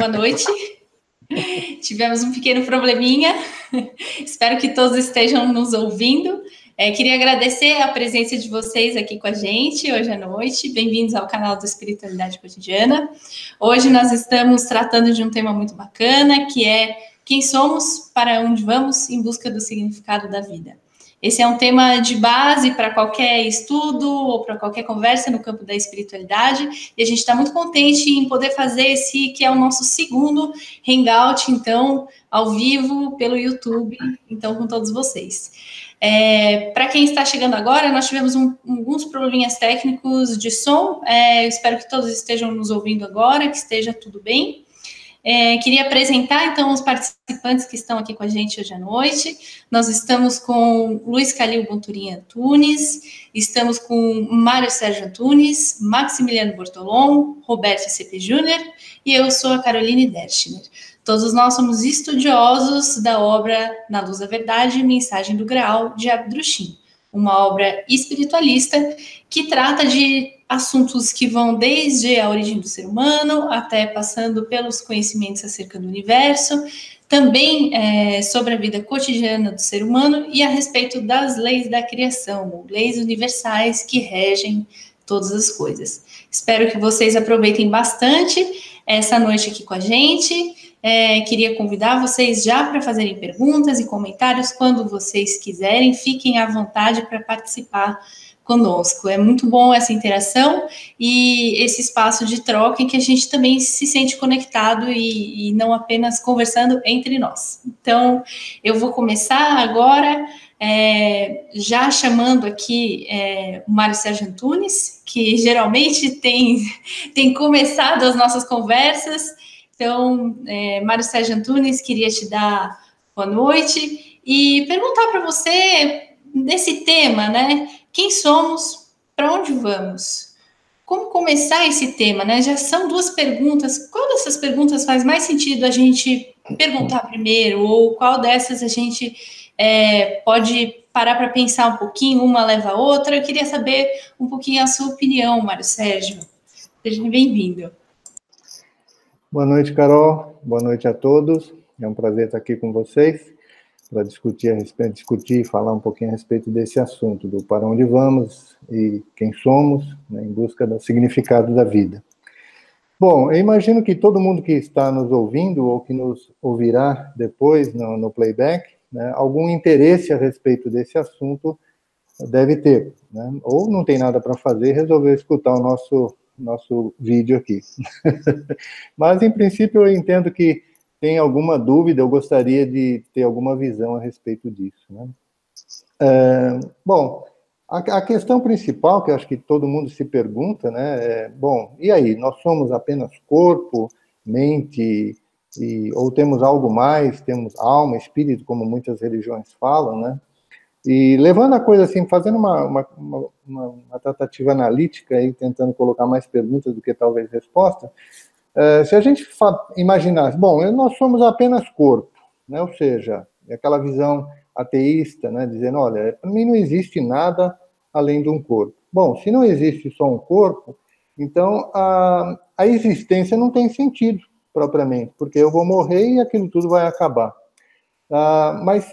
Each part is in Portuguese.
Boa noite. Tivemos um pequeno probleminha. Espero que todos estejam nos ouvindo. É, queria agradecer a presença de vocês aqui com a gente hoje à noite. Bem-vindos ao canal do Espiritualidade Cotidiana. Hoje nós estamos tratando de um tema muito bacana, que é quem somos, para onde vamos, em busca do significado da vida. Esse é um tema de base para qualquer estudo ou para qualquer conversa no campo da espiritualidade, e a gente está muito contente em poder fazer esse que é o nosso segundo hangout, então, ao vivo pelo YouTube, então, com todos vocês. É, para quem está chegando agora, nós tivemos um, alguns probleminhas técnicos de som, é, espero que todos estejam nos ouvindo agora, que esteja tudo bem. É, queria apresentar, então, os participantes que estão aqui com a gente hoje à noite. Nós estamos com Luiz Calil Bonturim Antunes, estamos com Mário Sérgio Antunes, Maximiliano Bortolom, Roberto C.P. Júnior e eu sou a Caroline Derschner. Todos nós somos estudiosos da obra Na Luz da Verdade, Mensagem do Graal, de Abdrushim, uma obra espiritualista que trata de assuntos que vão desde a origem do ser humano até passando pelos conhecimentos acerca do universo, também é, sobre a vida cotidiana do ser humano e a respeito das leis da criação, leis universais que regem todas as coisas. Espero que vocês aproveitem bastante essa noite aqui com a gente. É, queria convidar vocês já para fazerem perguntas e comentários quando vocês quiserem. Fiquem à vontade para participar conosco. É muito bom essa interação e esse espaço de troca em que a gente também se sente conectado e, e não apenas conversando entre nós. Então, eu vou começar agora. É, já chamando aqui é, o Mário Sérgio Antunes, que geralmente tem, tem começado as nossas conversas. Então, é, Mário Sérgio Antunes, queria te dar boa noite e perguntar para você desse tema, né? Quem somos? Para onde vamos? Como começar esse tema, né? Já são duas perguntas. Qual dessas perguntas faz mais sentido a gente perguntar primeiro? Ou qual dessas a gente é, pode parar para pensar um pouquinho, uma leva a outra? Eu queria saber um pouquinho a sua opinião, Mário Sérgio. Seja bem-vindo. Boa noite, Carol. Boa noite a todos. É um prazer estar aqui com vocês para discutir respeito, discutir e falar um pouquinho a respeito desse assunto, do para onde vamos e quem somos, né, em busca do significado da vida. Bom, eu imagino que todo mundo que está nos ouvindo ou que nos ouvirá depois no, no playback, né, algum interesse a respeito desse assunto deve ter, né? ou não tem nada para fazer resolveu escutar o nosso, nosso vídeo aqui. Mas, em princípio, eu entendo que tem alguma dúvida, eu gostaria de ter alguma visão a respeito disso. Né? É, bom, a, a, questão principal que eu acho que todo mundo se pergunta, né, é, bom, e aí, nós somos apenas corpo, mente, e, ou temos algo mais, temos alma, espírito, como muitas religiões falam, né? E levando a coisa assim, fazendo uma, uma, uma, uma tratativa analítica e tentando colocar mais perguntas do que talvez respostas, é, se a gente imaginar, bom, nós somos apenas corpo, né? ou seja, aquela visão ateísta, né? dizendo, olha, para mim não existe nada além de um corpo. Bom, se não existe só um corpo, então a, a existência não tem sentido propriamente, porque eu vou morrer e aquilo tudo vai acabar. Ah, mas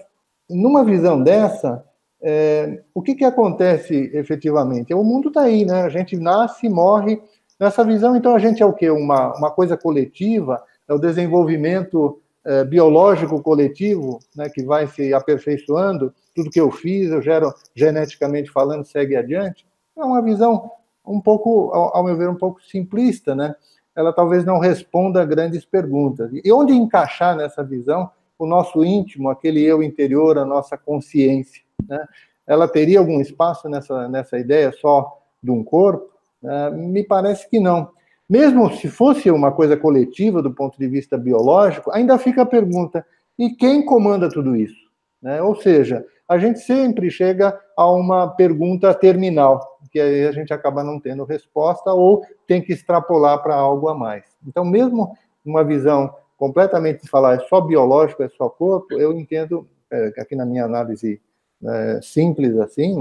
numa visão dessa, é, o que, que acontece efetivamente? O mundo está aí, né? A gente nasce, morre Nessa visão, então, a gente é o quê? Uma, uma coisa coletiva, é o desenvolvimento é, biológico coletivo, né, que vai se aperfeiçoando, tudo que eu fiz, eu gero geneticamente falando, segue adiante. É uma visão um pouco, ao, ao meu ver, um pouco simplista, né? Ela talvez não responda a grandes perguntas. E onde encaixar nessa visão o nosso íntimo, aquele eu interior, a nossa consciência, né? Ela teria algum espaço nessa, nessa ideia só de um corpo? Ah, me parece que não. Mesmo se fosse uma coisa coletiva do ponto de vista biológico, ainda fica a pergunta: e quem comanda tudo isso? Né? Ou seja, a gente sempre chega a uma pergunta terminal, que aí a gente acaba não tendo resposta ou tem que extrapolar para algo a mais. Então, mesmo uma visão completamente de falar é só biológico, é só corpo, eu entendo, é, aqui na minha análise é, simples assim,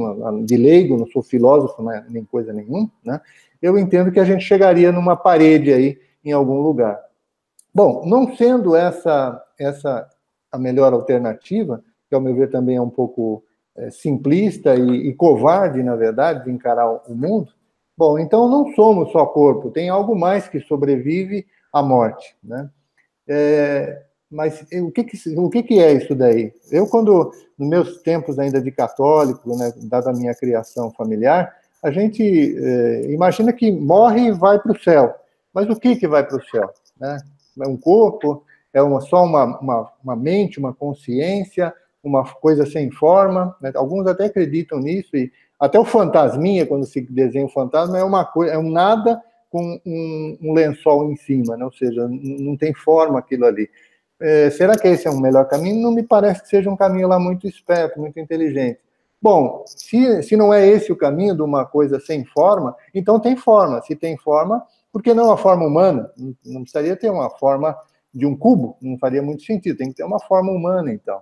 de leigo, não sou filósofo né, nem coisa nenhuma, né? eu entendo que a gente chegaria numa parede aí em algum lugar. Bom, não sendo essa essa a melhor alternativa, que ao meu ver também é um pouco é, simplista e, e, covarde, na verdade, de encarar o mundo, bom, então não somos só corpo, tem algo mais que sobrevive à morte, né? É, mas o que, que, o que, que é isso daí? Eu, quando, nos meus tempos ainda de católico, né, dada a minha criação familiar, a gente é, imagina que morre e vai para o céu. Mas o que, que vai para o céu? Né? É um corpo? É uma, só uma, uma, uma mente, uma consciência? uma coisa sem forma. Né? Alguns até acreditam nisso, e até o fantasminha, quando se desenha o fantasma, é uma coisa, é um nada com um, um lençol em cima, né? ou seja, não tem forma aquilo ali. É, será que esse é um melhor caminho? Não me parece que seja um caminho lá muito esperto, muito inteligente. Bom, se, se não é esse o caminho de uma coisa sem forma, então tem forma. Se tem forma, por que não a forma humana? Não precisaria ter uma forma de um cubo, não faria muito sentido, tem que ter uma forma humana, então.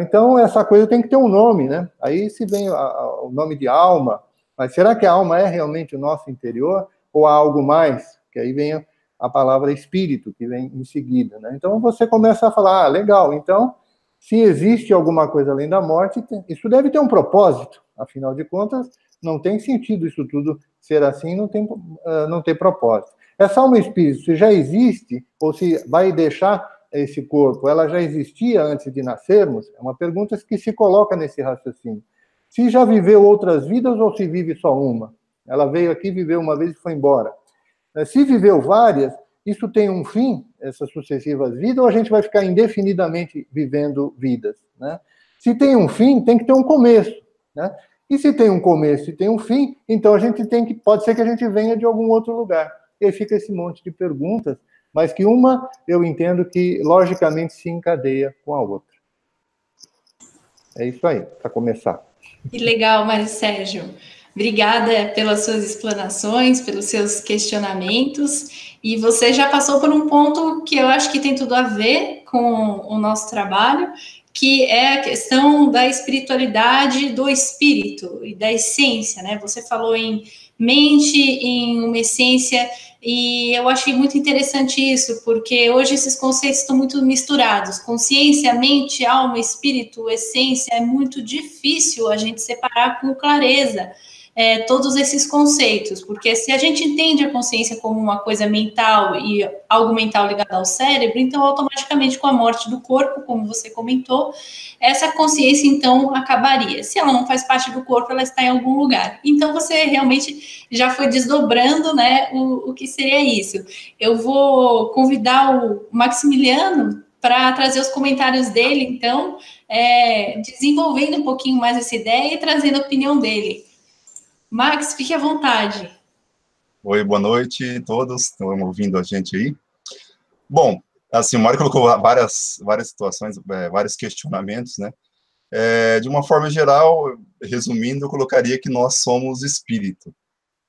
Então, essa coisa tem que ter um nome, né? Aí se vem a, a, o nome de alma, mas será que a alma é realmente o nosso interior ou há algo mais? Que aí vem a, palavra espírito, que vem em seguida, né? Então, você começa a falar, ah, legal, então, se existe alguma coisa além da morte, isso deve ter um propósito, afinal de contas, não tem sentido isso tudo ser assim, não tem, uh, não tem propósito. Essa alma espírito, se já existe, ou se vai deixar esse corpo, ela já existia antes de nascermos? É uma pergunta que se coloca nesse raciocínio. Se já viveu outras vidas ou se vive só uma? Ela veio aqui, viveu uma vez e foi embora. É, se viveu várias, isso tem um fim, essas sucessivas vidas, ou a gente vai ficar indefinidamente vivendo vidas? Né? Se tem um fim, tem que ter um começo. Né? E se tem um começo e tem um fim, então a gente tem que, pode ser que a gente venha de algum outro lugar. E aí fica esse monte de perguntas mas que uma eu entendo que logicamente se encadeia com a outra. É isso aí, para começar. Que legal, Mário Sérgio. Obrigada pelas suas explanações, pelos seus questionamentos. E você já passou por um ponto que eu acho que tem tudo a ver com o nosso trabalho, que é a questão da espiritualidade do espírito e da essência, né? Você falou em mente, em uma essência e eu achei muito interessante isso, porque hoje esses conceitos estão muito misturados. Consciência, mente, alma, espírito, essência, é muito difícil a gente separar com clareza é, todos esses conceitos, porque se a gente entende a consciência como uma coisa mental e algo mental ligado ao cérebro, então automaticamente com a morte do corpo, como você comentou, essa consciência então acabaria. Se ela não faz parte do corpo, ela está em algum lugar. Então você realmente já foi desdobrando, né, o, o que seria isso. Eu vou convidar o Maximiliano para trazer os comentários dele, então, é, desenvolvendo um pouquinho mais essa ideia e trazendo a opinião dele. Max, fique à vontade. Oi, boa noite a todos estão ouvindo a gente aí. Bom, assim, o Mário colocou várias, várias situações, é, vários questionamentos, né? É, de uma forma geral, resumindo, eu colocaria que nós somos espírito.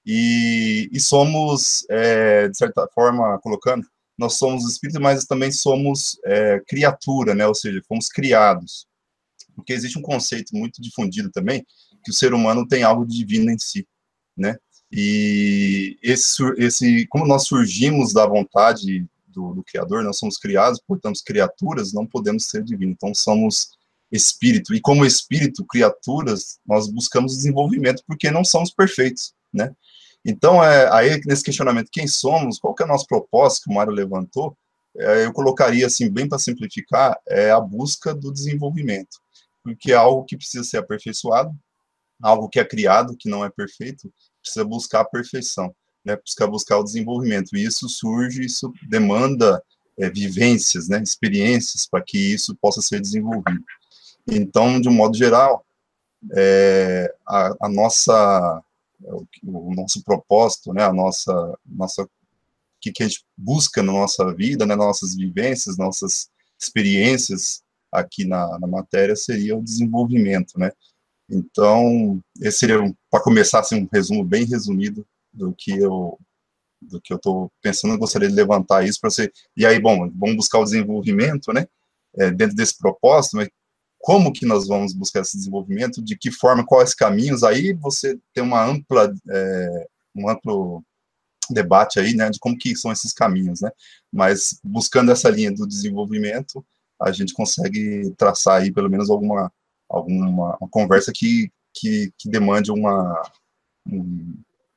E, e somos, é, de certa forma, colocando, nós somos espírito, mas também somos é, criatura, né? Ou seja, fomos criados. Porque existe um conceito muito difundido também, que o ser humano tem algo divino em si, né? E esse, esse como nós surgimos da vontade do, do Criador, nós somos criados, portanto, criaturas, não podemos ser divinos. Então, somos espírito. E como espírito, criaturas, nós buscamos desenvolvimento porque não somos perfeitos, né? Então, é, aí, nesse questionamento, quem somos, qual que é o nosso propósito que o Mário levantou, é, eu colocaria, assim, bem para simplificar, é a busca do desenvolvimento, porque é algo que precisa ser aperfeiçoado, algo que é criado, que não é perfeito, precisa buscar a perfeição, né? Precisa buscar o desenvolvimento. E isso surge, isso demanda é, vivências, né? Experiências para que isso possa ser desenvolvido. Então, de um modo geral, é, a, a, nossa o, o, nosso propósito, né? A nossa nossa que, que a gente busca na nossa vida, né? Nossas vivências, nossas experiências aqui na, na matéria seria o desenvolvimento, né? Então, esse seria, para começar, assim, um resumo bem resumido do que eu do que eu estou pensando, eu gostaria de levantar isso para você. E aí, bom, vamos buscar o desenvolvimento, né? É, dentro desse propósito, mas como que nós vamos buscar esse desenvolvimento? De que forma? Quais caminhos? Aí você tem uma ampla, é, um amplo debate aí, né, de como que são esses caminhos, né, mas buscando essa linha do desenvolvimento, a gente consegue traçar aí pelo menos alguma, alguma conversa que, que, que demande uma, um,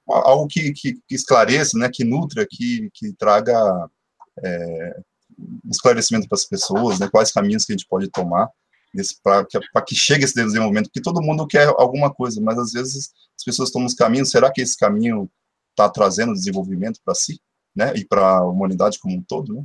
algo que, que, que, esclareça, né, que nutra, que, que traga é, esclarecimento para as pessoas, né, quais caminhos que a gente pode tomar para que, que chegue esse desenvolvimento, porque todo mundo quer alguma coisa, mas às vezes as pessoas tomam os caminhos, será que esse caminho está trazendo desenvolvimento para si, né, e para a humanidade como um todo, né?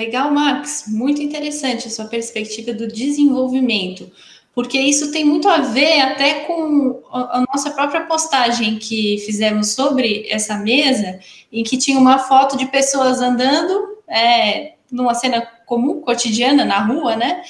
Legal, Max, muito interessante a sua perspectiva do desenvolvimento, porque isso tem muito a ver até com a nossa própria postagem que fizemos sobre essa mesa, em que tinha uma foto de pessoas andando é, numa cena comum, cotidiana, na rua, né?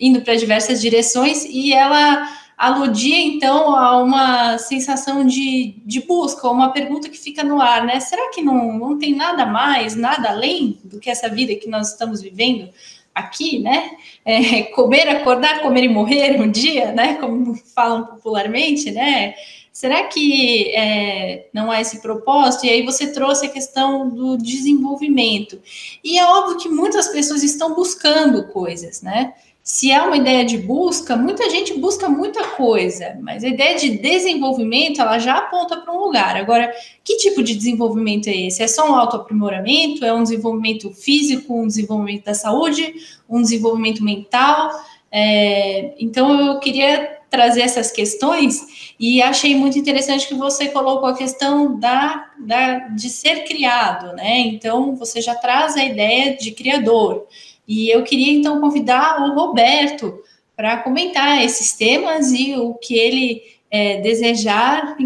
indo para diversas direções, e ela aludia, então, a uma sensação de, de busca, uma pergunta que fica no ar, né? Será que não, não tem nada mais, nada além do que essa vida que nós estamos vivendo aqui, né? É, comer, acordar, comer e morrer um dia, né? Como falam popularmente, né? Será que é, não há esse propósito? E aí você trouxe a questão do desenvolvimento. E é óbvio que muitas pessoas estão buscando coisas, né? Se há uma ideia de busca, muita gente busca muita coisa, mas a ideia de desenvolvimento, ela já aponta para um lugar. Agora, que tipo de desenvolvimento é esse? É só um autoaprimoramento? É um desenvolvimento físico, um desenvolvimento da saúde, um desenvolvimento mental? É, então, eu queria trazer essas questões e achei muito interessante que você colocou a questão da, da, de ser criado, né? Então, você já traz a ideia de criador. E eu queria, então, convidar o Roberto para comentar esses temas e o que ele é, desejar,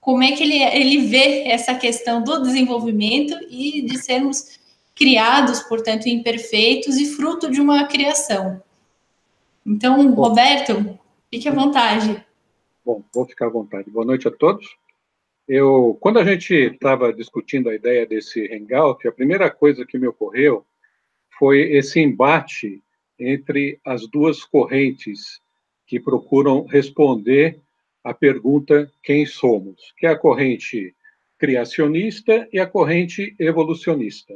como é que ele, ele vê essa questão do desenvolvimento e de sermos criados, portanto, imperfeitos e fruto de uma criação. Então, Roberto, fique à vontade. Bom, vou ficar à vontade. Boa noite a todos. Eu, quando a gente estava discutindo a ideia desse hangout, a primeira coisa que me ocorreu foi esse embate entre as duas correntes que procuram responder à pergunta quem somos, que é a corrente criacionista e a corrente evolucionista.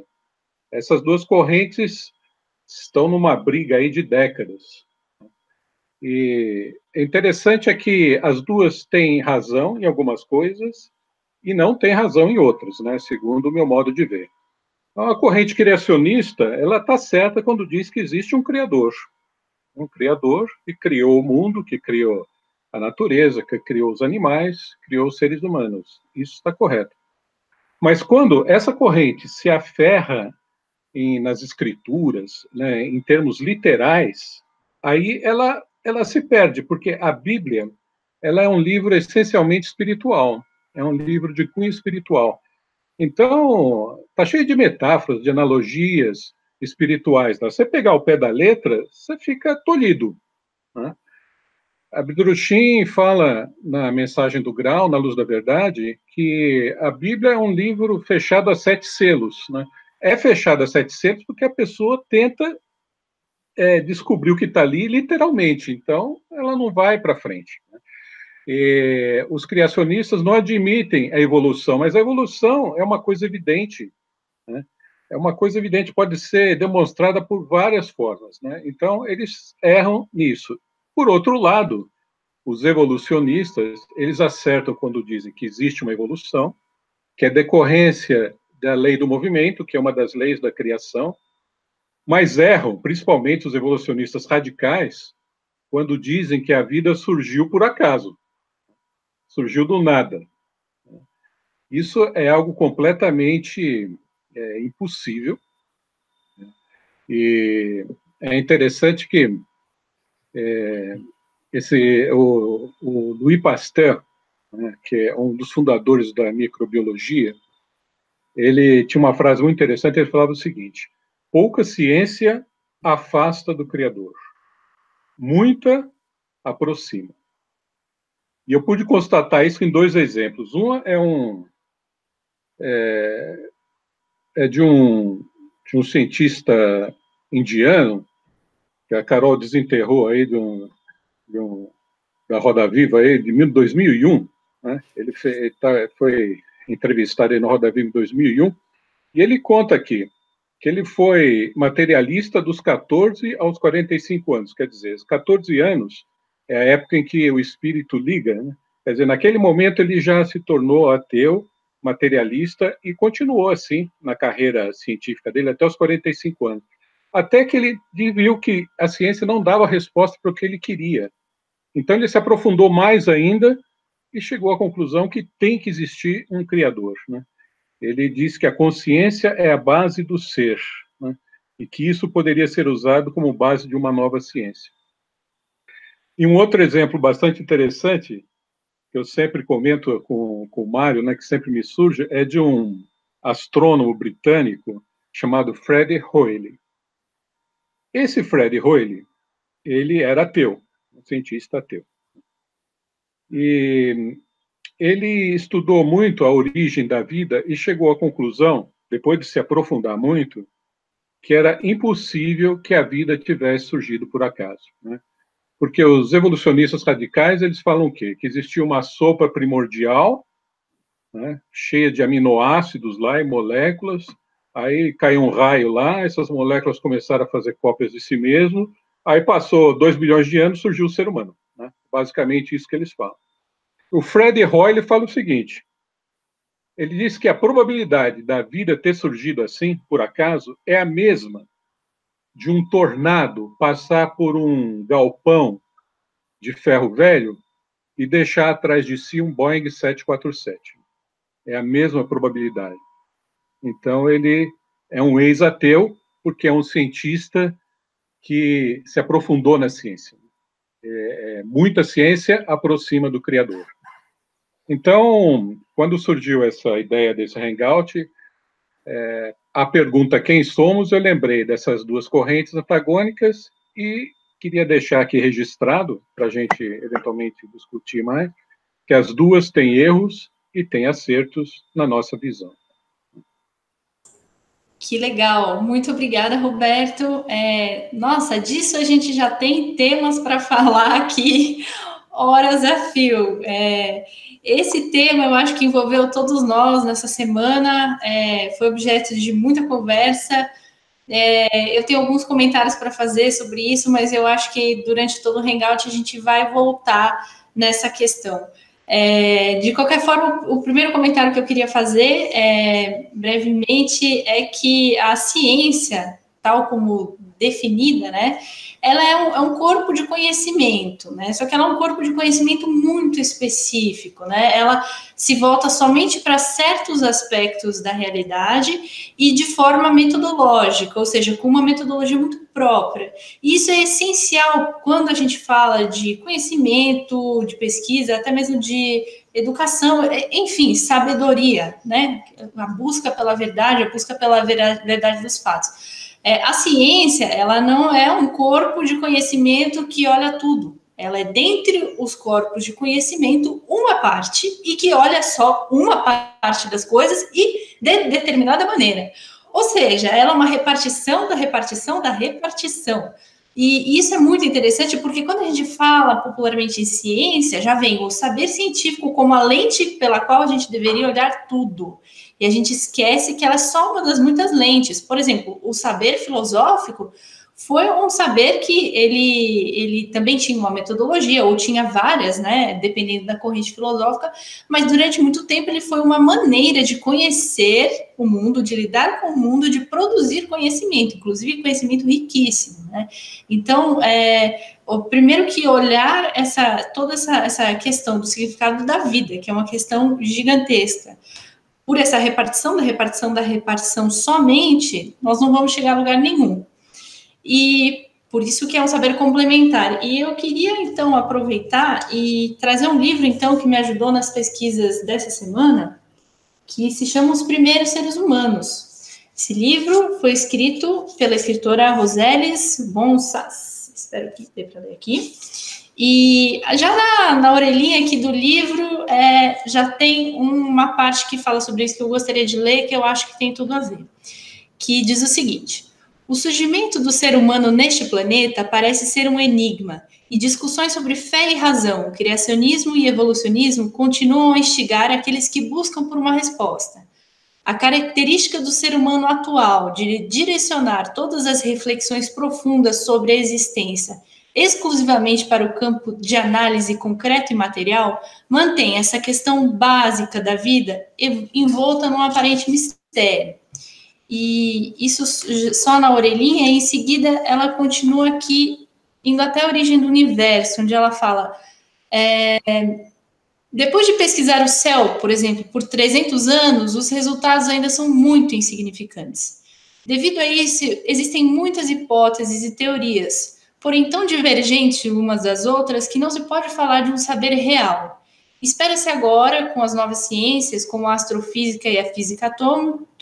Essas duas correntes estão numa briga aí de décadas. E interessante é que as duas têm razão em algumas coisas e não têm razão em outras, né, segundo o meu modo de ver. Então, a corrente criacionista, ela está certa quando diz que existe um criador, um criador que criou o mundo, que criou a natureza, que criou os animais, criou os seres humanos. Isso está correto. Mas quando essa corrente se aferra em, nas escrituras, né, em termos literais, aí ela ela se perde, porque a Bíblia ela é um livro essencialmente espiritual, é um livro de cunho espiritual. Então, está cheio de metáforas, de analogias espirituais. Né? Você pegar o pé da letra, você fica tolhido. Né? Abdurushin fala na mensagem do Grau, na Luz da Verdade, que a Bíblia é um livro fechado a sete selos. Né? É fechado a sete selos porque a pessoa tenta é, descobrir o que está ali literalmente, então ela não vai para frente. Né? E, os criacionistas não admitem a evolução, mas a evolução é uma coisa evidente. Né? É uma coisa evidente, pode ser demonstrada por várias formas. Né? Então, eles erram nisso. Por outro lado, os evolucionistas, eles acertam quando dizem que existe uma evolução, que é decorrência da lei do movimento, que é uma das leis da criação, mas erram, principalmente os evolucionistas radicais, quando dizem que a vida surgiu por acaso, surgiu do nada. Isso é algo completamente é, impossível. E é interessante que é, esse o, o Louis Pasteur, né, que é um dos fundadores da microbiologia, ele tinha uma frase muito interessante. Ele falava o seguinte: Pouca ciência afasta do Criador, muita aproxima. E eu pude constatar isso em dois exemplos. Uma é um é, é de um de um cientista indiano que a Carol desenterrou aí de um, de um da Roda Viva aí de 2001, né? Ele foi, tá, foi entrevistado aí no Roda Viva em 2001, e ele conta aqui que ele foi materialista dos 14 aos 45 anos, quer dizer, os 14 anos é a época em que o espírito liga, né? quer dizer, naquele momento ele já se tornou ateu, materialista e continuou assim na carreira científica dele até os 45 anos. Até que ele viu que a ciência não dava resposta para o que ele queria. Então ele se aprofundou mais ainda e chegou à conclusão que tem que existir um criador. Né? Ele diz que a consciência é a base do ser né? e que isso poderia ser usado como base de uma nova ciência. E um outro exemplo bastante interessante que eu sempre comento com, com o Mário, né, que sempre me surge, é de um astrônomo britânico chamado Fred Hoyle. Esse Fred Hoyle, ele era ateu, um cientista ateu. E ele estudou muito a origem da vida e chegou à conclusão, depois de se aprofundar muito, que era impossível que a vida tivesse surgido por acaso. Né? Porque os evolucionistas radicais, eles falam o quê? Que existia uma sopa primordial, né, cheia de aminoácidos lá e moléculas, aí caiu um raio lá, essas moléculas começaram a fazer cópias de si mesmo, aí passou dois bilhões de anos, surgiu o ser humano. Né? Basicamente isso que eles falam. O Fred Hoyle fala o seguinte, ele diz que a probabilidade da vida ter surgido assim, por acaso, é a mesma de um tornado passar por um galpão de ferro velho e deixar atrás de si um Boeing 747. É a mesma probabilidade. Então, ele é um ex-ateu, porque é um cientista que se aprofundou na ciência. É, é, muita ciência aproxima do Criador. Então, quando surgiu essa ideia desse hangout, é, a pergunta quem somos, eu lembrei dessas duas correntes antagônicas e queria deixar aqui registrado, para a gente eventualmente discutir mais, que as duas têm erros e têm acertos na nossa visão. Que legal, muito obrigada, Roberto. É, nossa, disso a gente já tem temas para falar aqui, horas a fio. É, esse tema eu acho que envolveu todos nós nessa semana, é, foi objeto de muita conversa. É, eu tenho alguns comentários para fazer sobre isso, mas eu acho que durante todo o Hangout a gente vai voltar nessa questão. É, de qualquer forma, o primeiro comentário que eu queria fazer, é, brevemente, é que a ciência, tal como definida, né, ela é um, é um, corpo de conhecimento, né? Só que ela é um corpo de conhecimento muito específico, né? Ela se volta somente para certos aspectos da realidade e de forma metodológica, ou seja, com uma metodologia muito própria. E isso é essencial quando a gente fala de conhecimento, de pesquisa, até mesmo de educação, enfim, sabedoria, né? A busca pela verdade, a busca pela verdade dos fatos. É, a ciência, ela não é um corpo de conhecimento que olha tudo. Ela é dentre os corpos de conhecimento uma parte e que olha só uma parte das coisas e de determinada maneira. Ou seja, ela é uma repartição da repartição da repartição. E isso é muito interessante porque quando a gente fala popularmente em ciência, já vem o saber científico como a lente pela qual a gente deveria olhar tudo. E a gente esquece que ela é só uma das muitas lentes. Por exemplo, o saber filosófico foi um saber que ele, ele também tinha uma metodologia, ou tinha várias, né, dependendo da corrente filosófica, mas durante muito tempo ele foi uma maneira de conhecer o mundo, de lidar com o mundo, de produzir conhecimento, inclusive conhecimento riquíssimo, né. Então, é, o primeiro que olhar essa, toda essa, essa questão do significado da vida, que é uma questão gigantesca, por essa repartição da repartição da repartição somente, nós não vamos chegar a lugar nenhum. E por isso que é um saber complementar. E eu queria então aproveitar e trazer um livro então que me ajudou nas pesquisas dessa semana, que se chama Os Primeiros Seres Humanos. Esse livro foi escrito pela escritora Roseles Bonsas. Espero que dê para ler aqui. E já na, na orelhinha aqui do livro, é, já tem uma parte que fala sobre isso que eu gostaria de ler, que eu acho que tem tudo a ver. Que diz o seguinte: O surgimento do ser humano neste planeta parece ser um enigma, e discussões sobre fé e razão, criacionismo e evolucionismo continuam a instigar aqueles que buscam por uma resposta. A característica do ser humano atual de direcionar todas as reflexões profundas sobre a existência exclusivamente para o campo de análise concreto e material mantém essa questão básica da vida envolta num aparente mistério. E isso só na orelhinha, e em seguida ela continua aqui, indo até a origem do universo, onde ela fala: é, depois de pesquisar o céu, por exemplo, por 300 anos, os resultados ainda são muito insignificantes. Devido a isso, existem muitas hipóteses e teorias, porém tão divergentes umas das outras que não se pode falar de um saber real. Espera-se agora, com as novas ciências, como a astrofísica e a física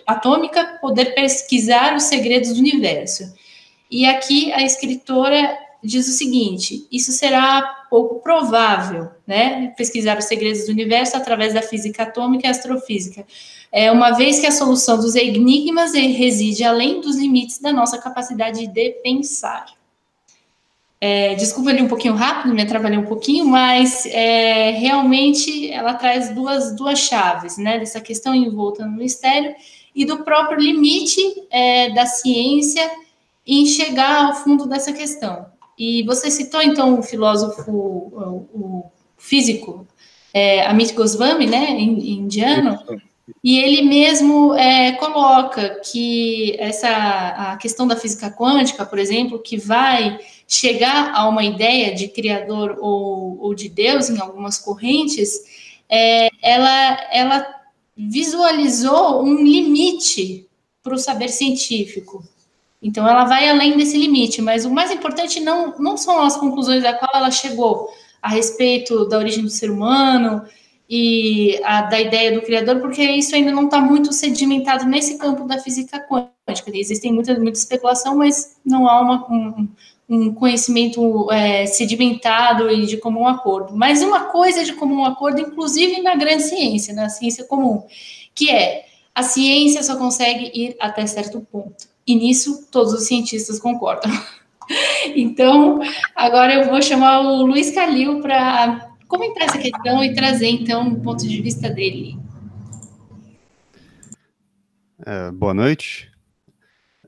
atômica, poder pesquisar os segredos do universo. E aqui a escritora diz o seguinte: isso será pouco provável, né? Pesquisar os segredos do universo através da física atômica e astrofísica, é uma vez que a solução dos enigmas reside além dos limites da nossa capacidade de pensar. É, desculpa ali um pouquinho rápido, me atrapalhei um pouquinho, mas é, realmente ela traz duas, duas chaves, né? Dessa questão envolta no mistério e do próprio limite é, da ciência em chegar ao fundo dessa questão. E você citou então o filósofo, o, o físico é, Amit Goswami, né, indiano, e ele mesmo é, coloca que essa a questão da física quântica, por exemplo, que vai chegar a uma ideia de criador ou, ou de Deus em algumas correntes, é, ela, ela visualizou um limite para o saber científico. Então, ela vai além desse limite, mas o mais importante não, não são as conclusões a qual ela chegou a respeito da origem do ser humano e a, da ideia do Criador, porque isso ainda não está muito sedimentado nesse campo da física quântica. Existem muita, muita especulação, mas não há uma, um, um conhecimento é, sedimentado e de comum acordo. Mas uma coisa de comum acordo, inclusive na grande ciência, na ciência comum, que é a ciência só consegue ir até certo ponto. E nisso todos os cientistas concordam. Então, agora eu vou chamar o Luiz Calil para comentar essa questão e trazer, então, o ponto de vista dele. É, boa noite.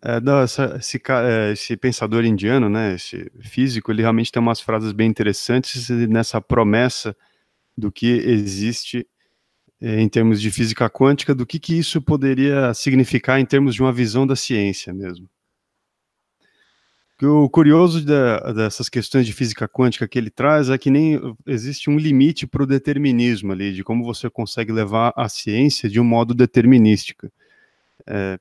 É, não, essa, esse, é, esse, pensador indiano, né, esse físico, ele realmente tem umas frases bem interessantes nessa promessa do que existe é, em termos de física quântica, do que, que isso poderia significar em termos de uma visão da ciência mesmo. O curioso dessas questões de física quântica que ele traz é que nem existe um limite para o determinismo ali, de como você consegue levar a ciência de um modo determinístico. É,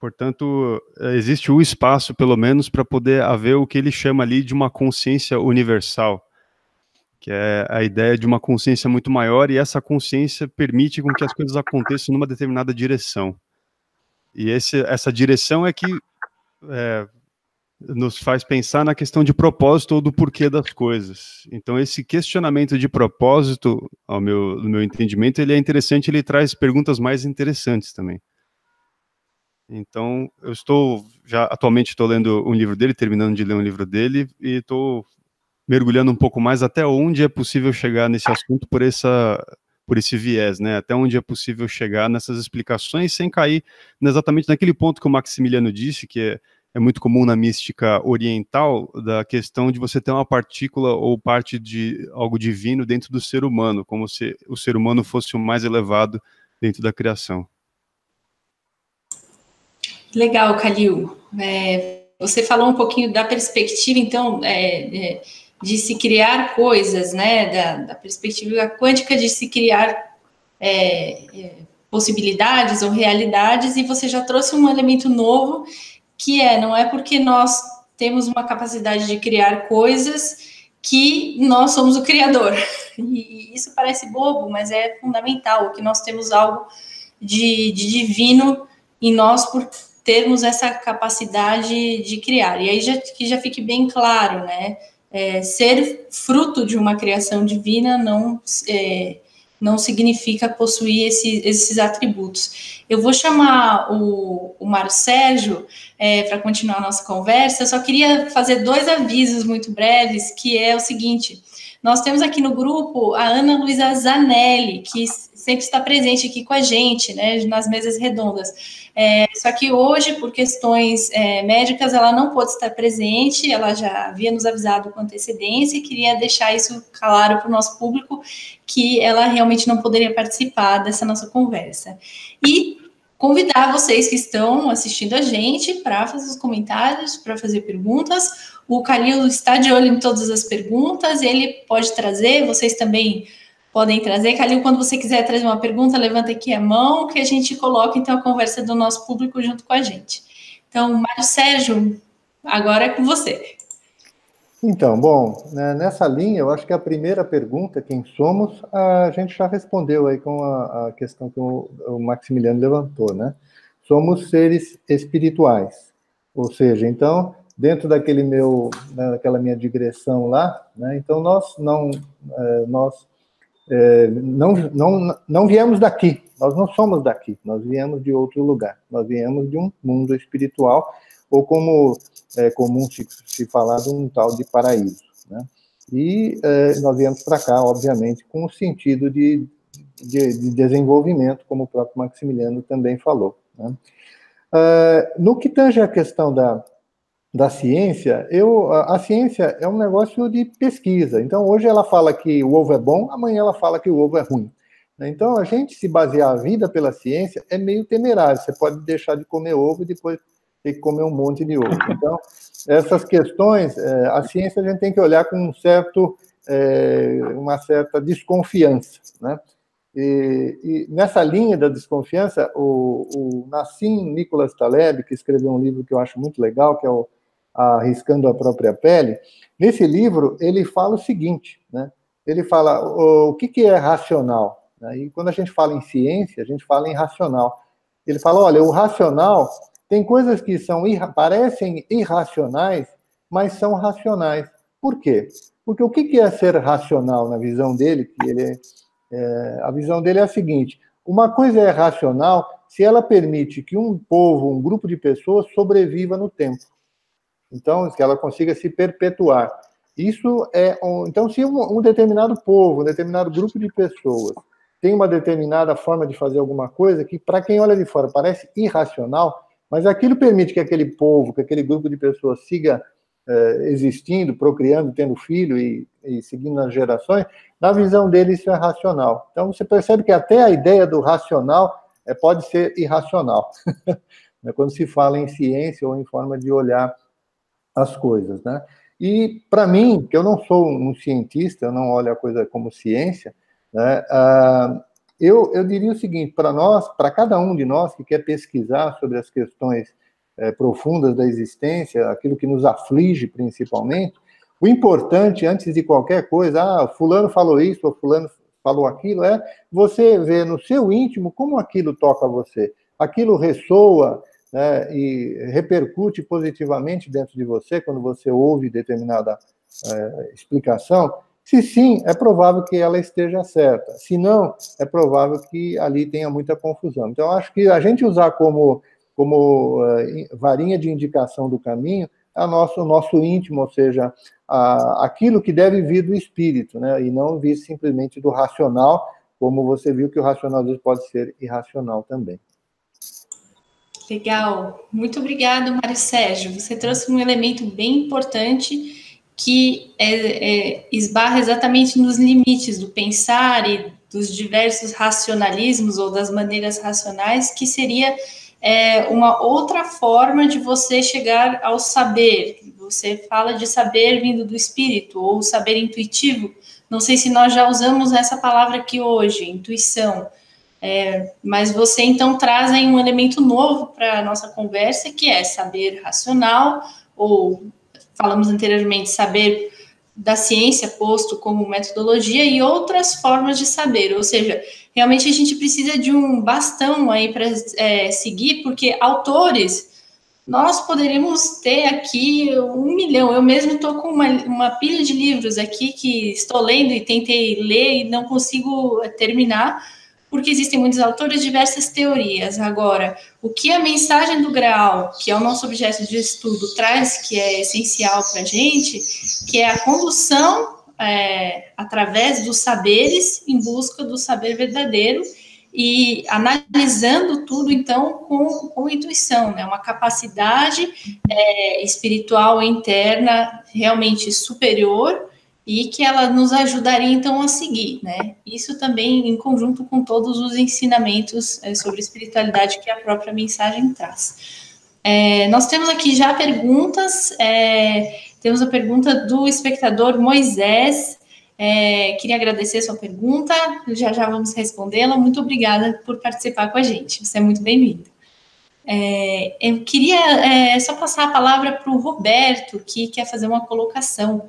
portanto, existe um espaço, pelo menos, para poder haver o que ele chama ali de uma consciência universal, que é a ideia de uma consciência muito maior, e essa consciência permite com que as coisas aconteçam numa determinada direção. E esse, essa direção é que é, nos faz pensar na questão de propósito ou do porquê das coisas. Então, esse questionamento de propósito, ao meu, meu entendimento, ele é interessante, ele traz perguntas mais interessantes também. Então, eu estou, já atualmente estou lendo um livro dele, terminando de ler um livro dele, e estou mergulhando um pouco mais até onde é possível chegar nesse assunto por essa por esse viés, né? Até onde é possível chegar nessas explicações sem cair exatamente naquele ponto que o Maximiliano disse, que é é muito comum na mística oriental da questão de você ter uma partícula ou parte de algo divino dentro do ser humano, como se o ser humano fosse o mais elevado dentro da criação. Legal, Calil. É, você falou um pouquinho da perspectiva, então, é, é, de se criar coisas, né? Da, da, perspectiva quântica de se criar é, é, possibilidades ou realidades, e você já trouxe um elemento novo que é, não é porque nós temos uma capacidade de criar coisas que nós somos o criador. E isso parece bobo, mas é fundamental, que nós temos algo de, de divino em nós por termos essa capacidade de criar. E aí já, que já fique bem claro, né? É, ser fruto de uma criação divina não, é, não significa possuir esse, esses atributos. Eu vou chamar o, o Mário Sérgio é, para continuar a nossa conversa. Eu só queria fazer dois avisos muito breves, que é o seguinte: nós temos aqui no grupo a Ana Luísa Zanelli, que sempre está presente aqui com a gente, né, nas mesas redondas. É, só que hoje, por questões é, médicas, ela não pôde estar presente, ela já havia nos avisado com antecedência e queria deixar isso claro para o nosso público, que ela realmente não poderia participar dessa nossa conversa. E convidar vocês que estão assistindo a gente para fazer os comentários, para fazer perguntas. O Calil está de olho em todas as perguntas, ele pode trazer, vocês também podem trazer. Calil, quando você quiser trazer uma pergunta, levanta aqui a mão, que a gente coloca então a conversa do nosso público junto com a gente. Então, Mário Sérgio, agora é com você. Então, bom, né, nessa linha, eu acho que a primeira pergunta, quem somos, a gente já respondeu aí com a, a questão que o, o, Maximiliano levantou, né? Somos seres espirituais, ou seja, então, dentro daquele meu, né, daquela minha digressão lá, né, então nós não, é, nós é, não, não, não viemos daqui, nós não somos daqui, nós viemos de outro lugar, nós viemos de um mundo espiritual, ou como é comum se, se falar de um tal de paraíso. Né? E é, nós viemos para cá, obviamente, com o sentido de, de, de, desenvolvimento, como o próprio Maximiliano também falou. Né? É, no que tange a questão da, da ciência, eu, a, a, ciência é um negócio de pesquisa. Então, hoje ela fala que o ovo é bom, amanhã ela fala que o ovo é ruim. Então, a gente se basear a vida pela ciência é meio temerário. Você pode deixar de comer ovo e depois ter que comer um monte de ovo. Então, essas questões, é, a ciência a gente tem que olhar com um certo, é, uma certa desconfiança, né? E, e, nessa linha da desconfiança, o, o Nassim Nicholas Taleb, que escreveu um livro que eu acho muito legal, que é o Arriscando a Própria Pele, nesse livro ele fala o seguinte, né? Ele fala o, o que, que é racional. Né? E quando a gente fala em ciência, a gente fala em racional. Ele fala, olha, o racional tem coisas que são parecem irracionais, mas são racionais. Por quê? Porque o que é ser racional na visão dele? Que ele é, a visão dele é a seguinte: uma coisa é racional se ela permite que um povo, um grupo de pessoas sobreviva no tempo. Então, que ela consiga se perpetuar. Isso é um, então se um, um determinado povo, um determinado grupo de pessoas tem uma determinada forma de fazer alguma coisa que para quem olha de fora parece irracional, mas aquilo permite que aquele povo, que aquele grupo de pessoas siga eh, existindo, procriando, tendo filho e, e seguindo as gerações, na visão dele isso é racional. Então você percebe que até a ideia do racional é, pode ser irracional, né, quando se fala em ciência ou em forma de olhar as coisas, né? E para mim, que eu não sou um cientista, eu não olho a coisa como ciência, né? Ah, eu, eu diria o seguinte: para nós, para cada um de nós que quer pesquisar sobre as questões é, profundas da existência, aquilo que nos aflige principalmente, o importante, antes de qualquer coisa, ah, fulano falou isso, ou fulano falou aquilo, é você ver no seu íntimo como aquilo toca você. Aquilo ressoa né, e repercute positivamente dentro de você quando você ouve determinada é, explicação. Se sim, é provável que ela esteja certa. Se não, é provável que ali tenha muita confusão. Então, acho que a gente usar como, como uh, varinha de indicação do caminho é nosso, o nosso íntimo, ou seja, a, aquilo que deve vir do espírito, né? e não vir simplesmente do racional, como você viu que o racional pode ser irracional também. Legal, muito obrigado, Mário Sérgio. Você trouxe um elemento bem importante que é, é, esbarra exatamente nos limites do pensar e dos diversos racionalismos ou das maneiras racionais, que seria é, uma outra forma de você chegar ao saber. Você fala de saber vindo do espírito ou saber intuitivo. Não sei se nós já usamos essa palavra aqui hoje, intuição. É, mas você então traz aí um elemento novo para a nossa conversa, que é saber racional ou falamos anteriormente, saber da ciência posto como metodologia e outras formas de saber, ou seja, realmente a gente precisa de um bastão aí para é, seguir, porque autores nós poderíamos ter aqui um milhão. Eu mesmo estou com uma, uma pilha de livros aqui que estou lendo e tentei ler e não consigo terminar, porque existem muitos autores, diversas teorias. Agora, o que a mensagem do Graal, que é o nosso objeto de estudo, traz, que é essencial para a gente, que é a condução é, através dos saberes em busca do saber verdadeiro e analisando tudo, então, com, com intuição, né? Uma capacidade é, espiritual interna realmente superior e que ela nos ajudaria, então, a seguir, né? Isso também em conjunto com todos os ensinamentos é, sobre espiritualidade que a própria mensagem traz. É, nós temos aqui já perguntas, é, temos a pergunta do espectador Moisés, é, queria agradecer a sua pergunta, já já vamos respondê-la. Muito obrigada por participar com a gente, você é muito bem-vindo. É, eu queria é, só passar a palavra para o Roberto, que quer fazer uma colocação.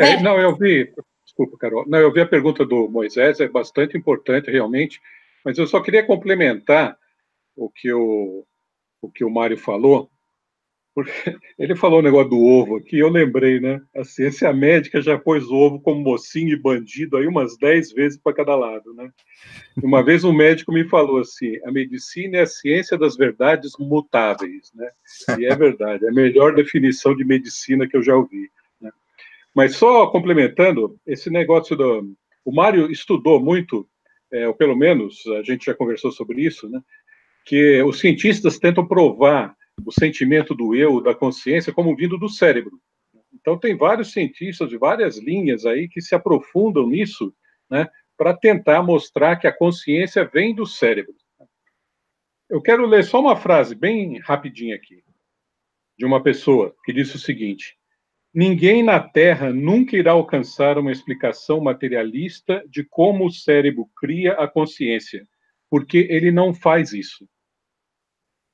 É, não, eu vi, desculpa, Carol, não, eu vi a pergunta do Moisés, é bastante importante, realmente, mas eu só queria complementar o que o, o, que o Mário falou, porque ele falou o negócio do ovo aqui, eu lembrei, né? A ciência médica já pôs ovo como mocinho e bandido aí umas 10 vezes para cada lado, né? Uma vez um médico me falou assim: a medicina é a ciência das verdades mutáveis, né? E é verdade, é a melhor definição de medicina que eu já ouvi. Mas só complementando, esse negócio do. O Mário estudou muito, é, ou pelo menos a gente já conversou sobre isso, né? Que os cientistas tentam provar o sentimento do eu, da consciência, como vindo do cérebro. Então, tem vários cientistas de várias linhas aí que se aprofundam nisso, né, para tentar mostrar que a consciência vem do cérebro. Eu quero ler só uma frase bem rapidinha aqui, de uma pessoa que disse o seguinte: Ninguém na Terra nunca irá alcançar uma explicação materialista de como o cérebro cria a consciência, porque ele não faz isso.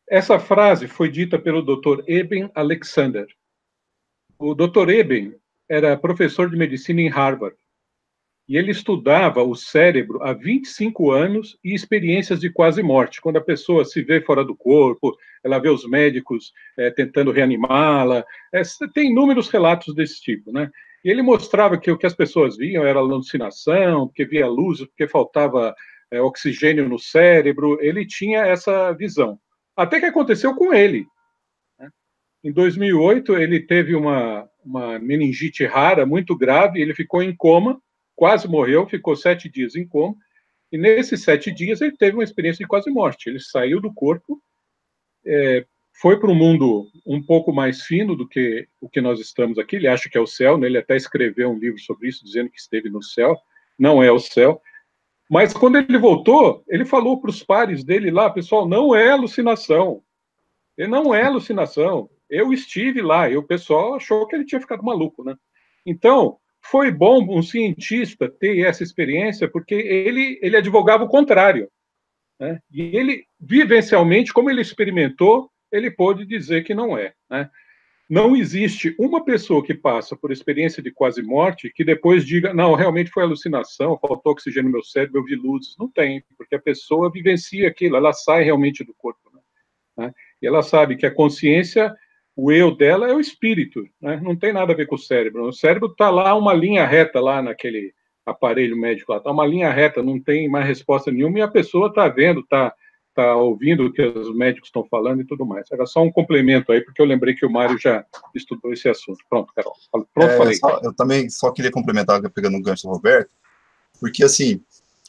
Essa frase foi dita pelo Dr. Eben Alexander. O Dr. Eben era professor de medicina em Harvard e ele estudava o cérebro há 25 anos e experiências de quase morte, quando a pessoa se vê fora do corpo, ela vê os médicos é, tentando reanimá-la, é, tem inúmeros relatos desse tipo, né? E ele mostrava que o que as pessoas viam era alucinação, porque via luz, porque faltava é, oxigênio no cérebro, ele tinha essa visão. Até que aconteceu com ele. Né? Em 2008, ele teve uma, uma meningite rara, muito grave, ele ficou em coma, quase morreu, ficou sete dias em coma, e nesses sete dias ele teve uma experiência de quase morte. Ele saiu do corpo, é, foi para um mundo um pouco mais fino do que o que nós estamos aqui. Ele acha que é o céu, né? ele até escreveu um livro sobre isso, dizendo que esteve no céu. Não é o céu. Mas quando ele voltou, ele falou para os pares dele lá, pessoal, não é alucinação. Ele não é alucinação. Eu estive lá e o pessoal achou que ele tinha ficado maluco, né? Então, foi bom um cientista ter essa experiência, porque ele, ele advogava o contrário. Né? E ele, vivencialmente, como ele experimentou, ele pôde dizer que não é. Né? Não existe uma pessoa que passa por experiência de quase morte que depois diga, não, realmente foi alucinação, faltou oxigênio no meu cérebro, eu vi luzes. Não tem, porque a pessoa vivencia aquilo, ela sai realmente do corpo. Né? E ela sabe que a consciência, o eu dela é o espírito, né? não tem nada a ver com o cérebro. O cérebro está lá uma linha reta lá naquele aparelho médico lá, está uma linha reta, não tem mais resposta nenhuma e a pessoa está vendo, está está ouvindo o que os médicos estão falando e tudo mais. Era só um complemento aí, porque eu lembrei que o Mário já estudou esse assunto. Pronto, Carol. Pronto, é, falei. Só, eu também só queria complementar, pegando o gancho do Roberto, porque, assim,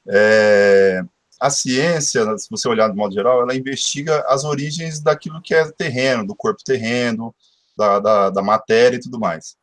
é, a ciência, se você olhar de modo geral, ela investiga as origens daquilo que é terreno, do corpo terreno, da, da, da matéria e tudo mais.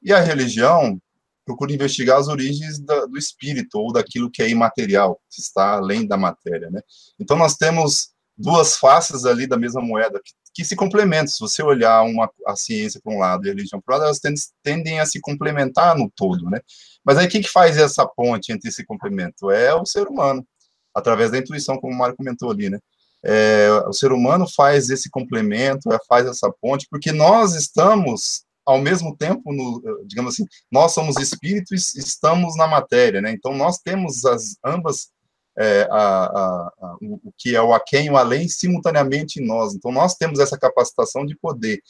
E a religião, procura investigar as origens da, do espírito ou daquilo que é imaterial, que está além da matéria, né? Então nós temos duas faces ali da mesma moeda que, que se complementam. Se você olhar uma, a ciência para um lado e a religião para o lado, elas tendem, tendem, a se complementar no todo, né? Mas aí o que, que faz essa ponte entre esse complemento? É o ser humano, através da intuição, como o Mário comentou ali, né? É, o ser humano faz esse complemento, é, faz essa ponte, porque nós estamos ao mesmo tempo, no, digamos assim, nós somos espíritos, estamos na matéria, né? Então nós temos as ambas é, a, a, a, o que é o aquém e o além simultaneamente em nós. Então, nós temos essa capacitação de poder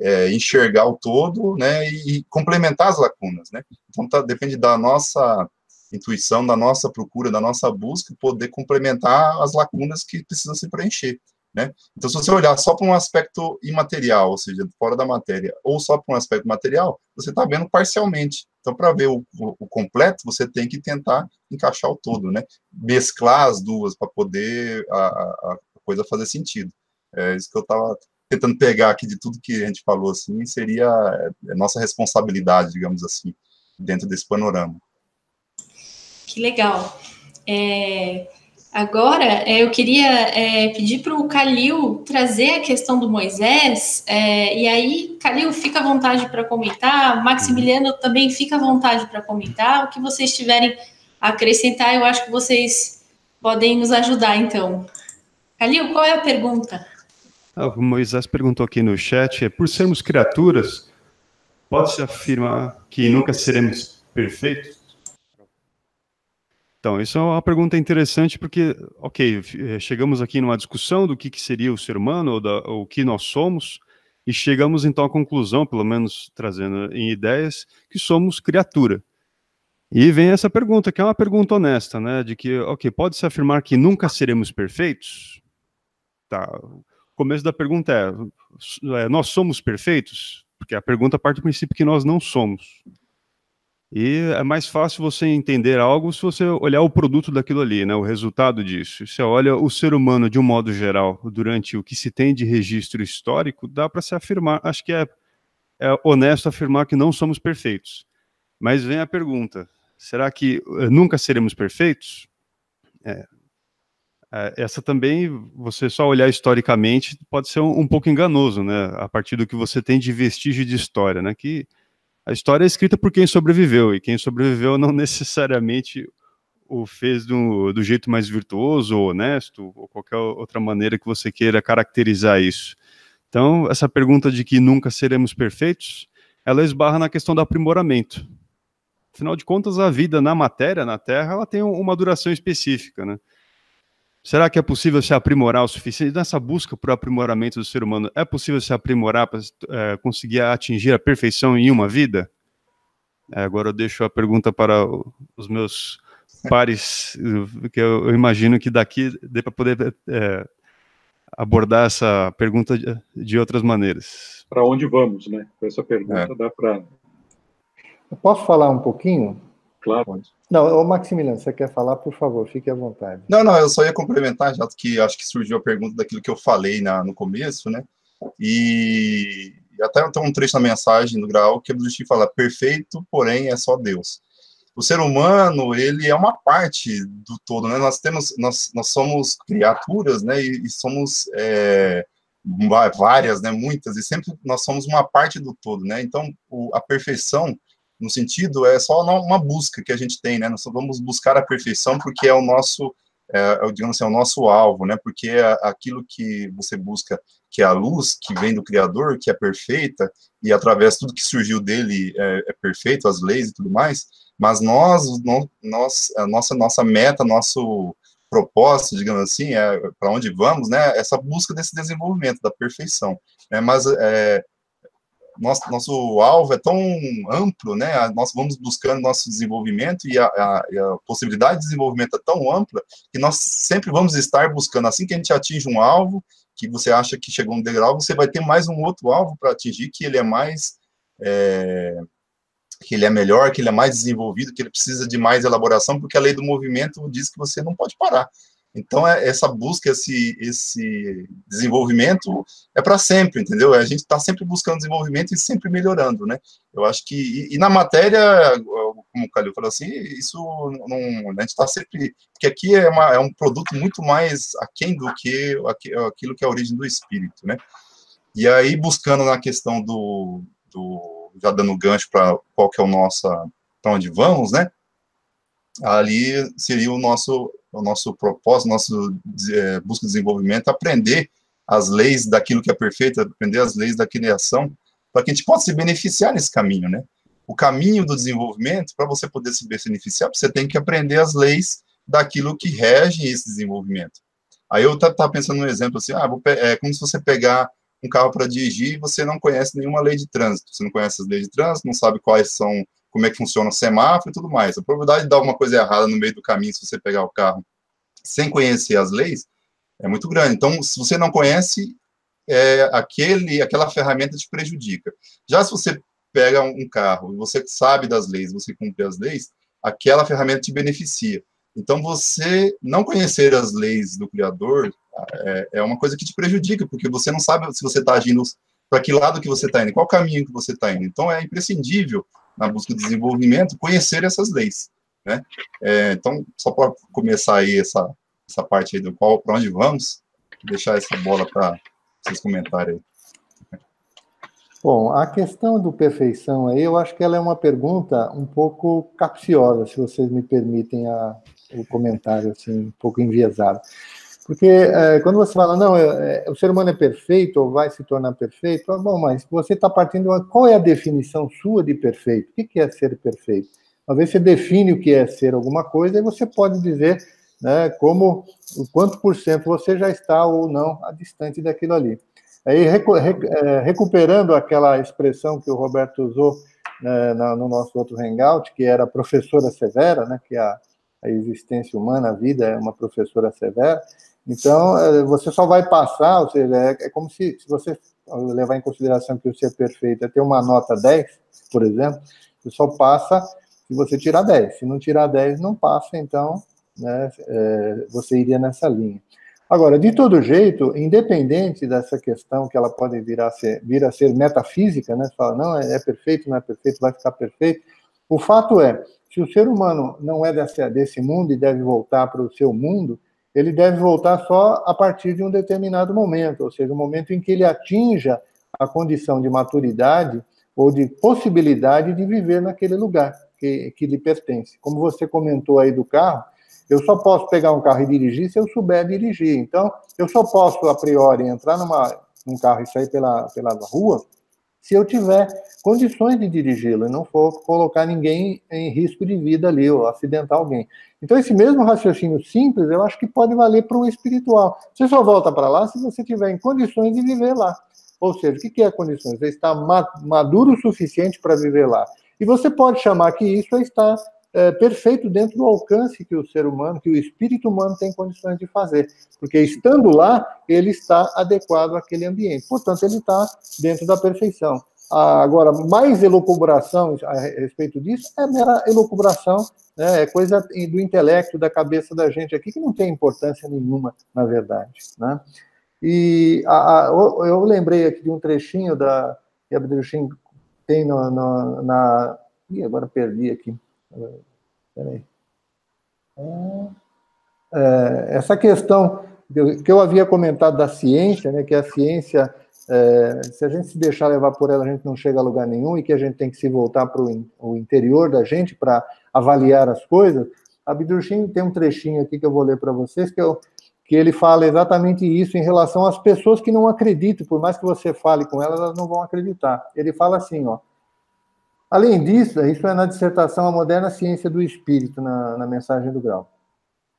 é, enxergar o todo, né, e, e, complementar as lacunas, né. Então, tá, depende da nossa intuição, da nossa procura, da nossa busca, poder complementar as lacunas que precisam se preencher. Né? Então, se você olhar só para um aspecto imaterial, ou seja, fora da matéria, ou só para um aspecto material, você está vendo parcialmente. Então, para ver o, o, completo, você tem que tentar encaixar o todo, né? mesclar as duas para poder a, a, coisa fazer sentido. É isso que eu estava tentando pegar aqui de tudo que a gente falou, assim, seria é, nossa responsabilidade, digamos assim, dentro desse panorama. Que legal. É, agora, é, eu queria é, pedir para o Calil trazer a questão do Moisés, é, e aí, Calil, fica à vontade para comentar, Maximiliano também fica à vontade para comentar, o que vocês tiverem a acrescentar, eu acho que vocês podem nos ajudar, então. Calil, qual é a pergunta? Ah, o Moisés perguntou aqui no chat, é, por sermos criaturas, pode-se afirmar que nunca seremos perfeitos? Então, isso é uma pergunta interessante porque, ok, eh, chegamos aqui numa discussão do que, que seria o ser humano ou, da, ou o que nós somos, e chegamos então à conclusão, pelo menos trazendo em ideias, que somos criatura. E vem essa pergunta, que é uma pergunta honesta, né? De que, ok, pode-se afirmar que nunca seremos perfeitos? Tá. O começo da pergunta é, é: nós somos perfeitos? Porque a pergunta parte do princípio que nós não somos. E é mais fácil você entender algo se você olhar o produto daquilo ali, né, o resultado disso. Você olha o ser humano de um modo geral, durante o que se tem de registro histórico, dá para se afirmar, acho que é, é, honesto afirmar que não somos perfeitos. Mas vem a pergunta: será que uh, nunca seremos perfeitos? É, é, essa também, você só olhar historicamente, pode ser um, um pouco enganoso, né, a partir do que você tem de vestígio de história, né, que a história é escrita por quem sobreviveu, e quem sobreviveu não necessariamente o fez do, do jeito mais virtuoso ou honesto, ou qualquer outra maneira que você queira caracterizar isso. Então, essa pergunta de que nunca seremos perfeitos, ela esbarra na questão do aprimoramento. Afinal de contas, a vida na matéria, na Terra, ela tem uma duração específica, né? Será que é possível se aprimorar o suficiente? Nessa busca por aprimoramento do ser humano, é possível se aprimorar para é, conseguir atingir a perfeição em uma vida? É, agora eu deixo a pergunta para os meus pares, que eu, eu imagino que daqui dê para poder é, abordar essa pergunta de, de outras maneiras. Para onde vamos, né? Com essa pergunta é. dá para. Posso falar um pouquinho? Claro. Pode. Não, ô Maximiliano, você quer falar, por favor, fique à vontade. Não, não, eu só ia complementar, já que acho que surgiu a pergunta daquilo que eu falei na, no começo, né? E, e até tem um trecho na mensagem do Graal que do tipo fala, perfeito, porém é só Deus. O ser humano, ele é uma parte do todo, né? Nós temos, nós, nós somos criaturas, né? E, e somos é, várias, né? Muitas, e sempre nós somos uma parte do todo, né? Então, o, a perfeição no sentido, é só uma busca que a gente tem, né? Nós vamos buscar a perfeição porque é o nosso, é, é digamos assim, é o nosso alvo, né? Porque é aquilo que você busca, que é a luz que vem do Criador, que é perfeita, e através de tudo que surgiu dele é, é perfeito, as leis e tudo mais, mas nós, nós a nossa, nossa meta, nosso propósito, digamos assim, é para onde vamos, né? Essa busca desse desenvolvimento da perfeição. É, mas é, nosso, nosso alvo é tão amplo, né? Nós vamos buscando nosso desenvolvimento e a, a, a, possibilidade de desenvolvimento é tão ampla que nós sempre vamos estar buscando. Assim que a gente atinge um alvo, que você acha que chegou um degrau, você vai ter mais um outro alvo para atingir que ele é mais é, que ele é melhor, que ele é mais desenvolvido, que ele precisa de mais elaboração, porque a lei do movimento diz que você não pode parar. Então, é, essa busca, esse, esse desenvolvimento é para sempre, entendeu? A gente está sempre buscando desenvolvimento e sempre melhorando, né? Eu acho que, e, e na matéria, como o Calil falou assim, isso não, a gente está sempre, porque aqui é, uma, é um produto muito mais aquém do que aquilo que é a origem do espírito, né? E aí, buscando na questão do, do já dando gancho para qual que é o nosso, para onde vamos, né? Ali seria o nosso o nosso propósito, nosso é, busca de desenvolvimento, aprender as leis daquilo que é perfeito, aprender as leis da criação, para que a gente possa se beneficiar nesse caminho, né? O caminho do desenvolvimento, para você poder se beneficiar, você tem que aprender as leis daquilo que rege esse desenvolvimento. Aí eu estava pensando num exemplo assim, ah, é como se você pegar um carro para dirigir e você não conhece nenhuma lei de trânsito, você não conhece as leis de trânsito, não sabe quais são, como é que funciona o semáforo e tudo mais. A probabilidade de dar alguma coisa errada no meio do caminho se você pegar o carro sem conhecer as leis é muito grande. Então, se você não conhece, é, aquele, aquela ferramenta te prejudica. Já se você pega um carro e você sabe das leis, você cumpre as leis, aquela ferramenta te beneficia. Então, você não conhecer as leis do Criador é, é uma coisa que te prejudica, porque você não sabe se você está agindo para que lado que você está indo, qual caminho que você está indo. Então, é imprescindível, na busca de desenvolvimento, conhecer essas leis. Né? É, então, só para começar aí essa, essa parte aí do qual, para onde vamos, deixar essa bola para vocês comentarem aí. Bom, a questão do perfeição aí, eu acho que ela é uma pergunta um pouco capciosa, se vocês me permitem a, o comentário assim, um pouco enviesado. Porque é, quando você fala, não, é, é, o ser humano é perfeito ou vai se tornar perfeito, bom, mas você está partindo, qual é a definição sua de perfeito? O que é ser perfeito? Uma vez você define o que é ser alguma coisa, e você pode dizer né, como, quanto por cento você já está ou não distante daquilo ali. Aí, é, recuperando aquela expressão que o Roberto usou né, no nosso outro hangout, que era professora severa, né, que a, a existência humana, a vida é uma professora severa, então, é, você só vai passar, ou seja, é, é como se, se você levar em consideração que o ser perfeito é ter uma nota 10, por exemplo, você só passa se você tirar 10. Se não tirar 10, não passa, então né, é, você iria nessa linha. Agora, de todo jeito, independente dessa questão que ela pode vir a ser, vir a ser metafísica, né, fala, não, é, é perfeito, não é perfeito, vai ficar perfeito, o fato é, se o ser humano não é desse, desse mundo e deve voltar para o seu mundo, ele deve voltar só a partir de um determinado momento, ou seja, o momento em que ele atinja a condição de maturidade ou de possibilidade de viver naquele lugar que, que lhe pertence. Como você comentou aí do carro, eu só posso pegar um carro e dirigir se eu souber dirigir. Então, eu só posso, a priori, entrar numa, num carro e sair pela, pela rua se eu tiver condições de dirigi-lo e não for colocar ninguém em risco de vida ali ou acidentar alguém. Então, esse mesmo raciocínio simples, eu acho que pode valer para o espiritual. Você só volta para lá se você tiver em condições de viver lá. Ou seja, o que é condições? Você está maduro o suficiente para viver lá. E você pode chamar que isso é estar é, perfeito dentro do alcance que o ser humano, que o espírito humano tem condições de fazer. Porque estando lá, ele está adequado àquele ambiente. Portanto, ele está dentro da perfeição. Agora, mais elucubração a respeito disso é mera elucubração, né? é coisa do intelecto, da cabeça da gente aqui, que não tem importância nenhuma, na verdade. Né? E a, a, eu lembrei aqui de um trechinho da que a Abdrushim tem no, no, na. Ih, agora perdi aqui. Peraí. É, essa questão que eu havia comentado da ciência, né, que a ciência é, se a gente se deixar levar por ela, a gente não chega a lugar nenhum e que a gente tem que se voltar para o interior da gente para avaliar as coisas. A tem um trechinho aqui que eu vou ler para vocês, que, eu, que ele fala exatamente isso em relação às pessoas que não acreditam, por mais que você fale com elas, elas não vão acreditar. Ele fala assim, ó. Além disso, isso é na dissertação A Moderna Ciência do Espírito, na, na mensagem do Grau.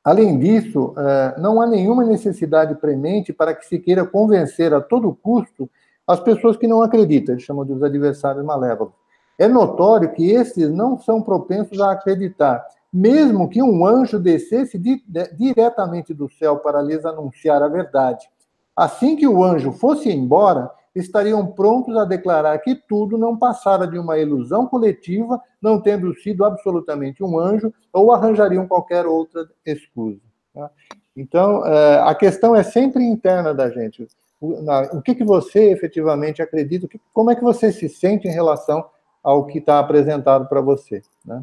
Além disso, é, não há nenhuma necessidade premente para que se queira convencer a todo custo as pessoas que não acreditam, ele chama de os adversários malévolos. É notório que esses não são propensos a acreditar, mesmo que um anjo descesse di diretamente do céu para lhes anunciar a verdade. Assim que o anjo fosse embora, estariam prontos a declarar que tudo não passara de uma ilusão coletiva, não tendo sido absolutamente um anjo, ou arranjariam qualquer outra excusa. Tá? Então, é, a questão é sempre interna da gente. O que, você efetivamente acredita, como é que você se sente em relação ao que está apresentado para você. Né?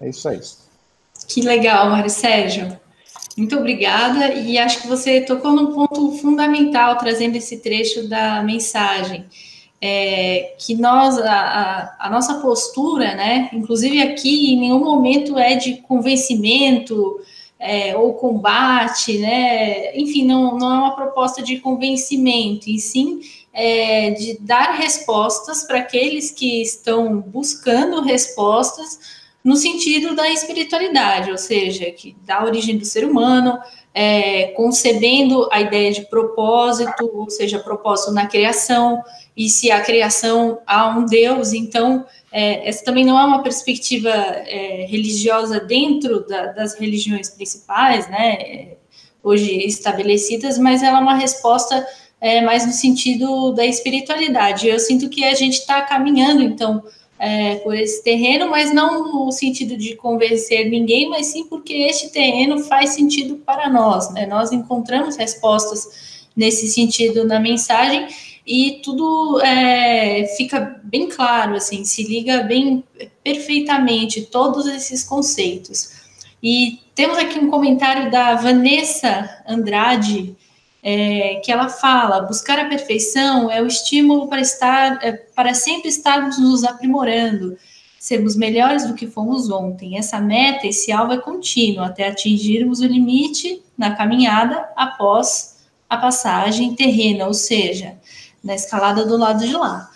É isso aí. Que legal, Mário Sérgio. Muito obrigada, e acho que você tocou num ponto fundamental, trazendo esse trecho da mensagem. É, que nós, a, a, nossa postura, né, inclusive aqui, em nenhum momento é de convencimento é, ou combate, né, enfim, não, não é uma proposta de convencimento, e sim é, de dar respostas para aqueles que estão buscando respostas no sentido da espiritualidade, ou seja, que dá origem do ser humano, é, concebendo a ideia de propósito, ou seja, propósito na criação, e se a criação há um Deus, então é, essa também não é uma perspectiva é, religiosa dentro da, das religiões principais, né, hoje estabelecidas, mas ela é uma resposta é, mais no sentido da espiritualidade. Eu sinto que a gente está caminhando, então, é, por esse terreno, mas não no sentido de convencer ninguém, mas sim porque este terreno faz sentido para nós, né? Nós encontramos respostas nesse sentido na mensagem e tudo é, fica bem claro, assim, se liga bem perfeitamente todos esses conceitos. E temos aqui um comentário da Vanessa Andrade, é, que ela fala: buscar a perfeição é o estímulo para estar, é, para sempre estarmos nos aprimorando, sermos melhores do que fomos ontem. Essa meta, esse alvo é contínuo até atingirmos o limite na caminhada após a passagem terrena, ou seja, na escalada do lado de lá.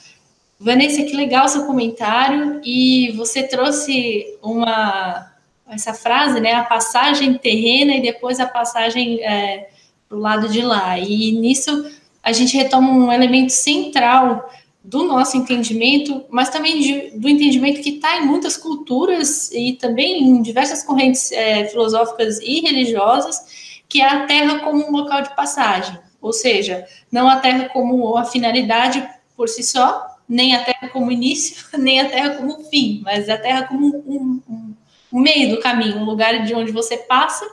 Vanessa, que legal seu comentário e você trouxe uma essa frase, né, a passagem terrena e depois a passagem é, para o lado de lá. E nisso a gente retoma um elemento central do nosso entendimento, mas também de, do entendimento que está em muitas culturas e também em diversas correntes é, filosóficas e religiosas, que é a Terra como um local de passagem. Ou seja, não a Terra como a finalidade por si só, nem a Terra como início, nem a Terra como fim, mas a Terra como um, um, um meio do caminho, um lugar de onde você passa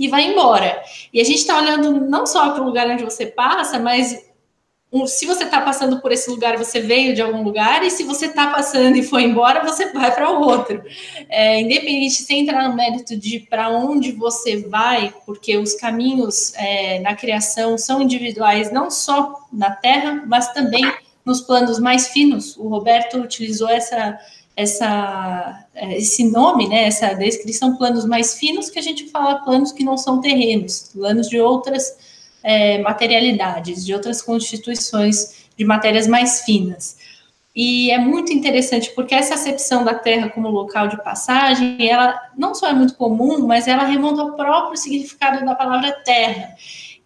e vai embora. E a gente está olhando não só para o lugar onde você passa, mas se você está passando por esse lugar, você veio de algum lugar, e se você está passando e foi embora, você vai para outro. É, independente se entrar no mérito de para onde você vai, porque os caminhos é, na criação são individuais, não só na Terra, mas também nos planos mais finos. O Roberto utilizou essa essa, é, esse nome, né, essa descrição, planos mais finos, que a gente fala planos que não são terrenos, planos de outras é, materialidades, de outras constituições de matérias mais finas. E é muito interessante porque essa acepção da Terra como local de passagem, ela não só é muito comum, mas ela remonta ao próprio significado da palavra Terra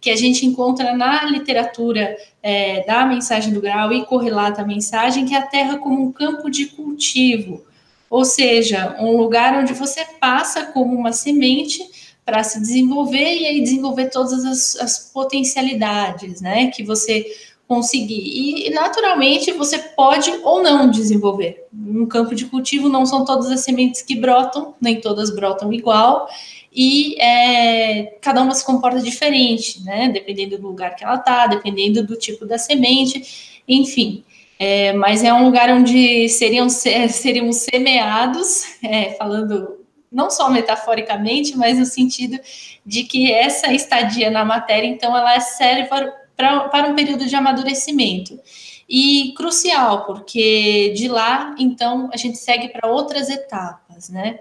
que a gente encontra na literatura é, da mensagem do grau e correlata a mensagem, que é a terra como um campo de cultivo, ou seja, um lugar onde você passa como uma semente para se desenvolver e aí desenvolver todas as, as potencialidades, né, que você conseguir. E, naturalmente, você pode ou não desenvolver. Um campo de cultivo não são todas as sementes que brotam, nem todas brotam igual, e é, cada uma se comporta diferente, né? Dependendo do lugar que ela está, dependendo do tipo da semente, enfim. É, mas é um lugar onde seriam, seriam semeados, é, falando não só metaforicamente, mas no sentido de que essa estadia na matéria, então, ela serve para, para, para um período de amadurecimento. E crucial, porque de lá, então, a gente segue para outras etapas, né?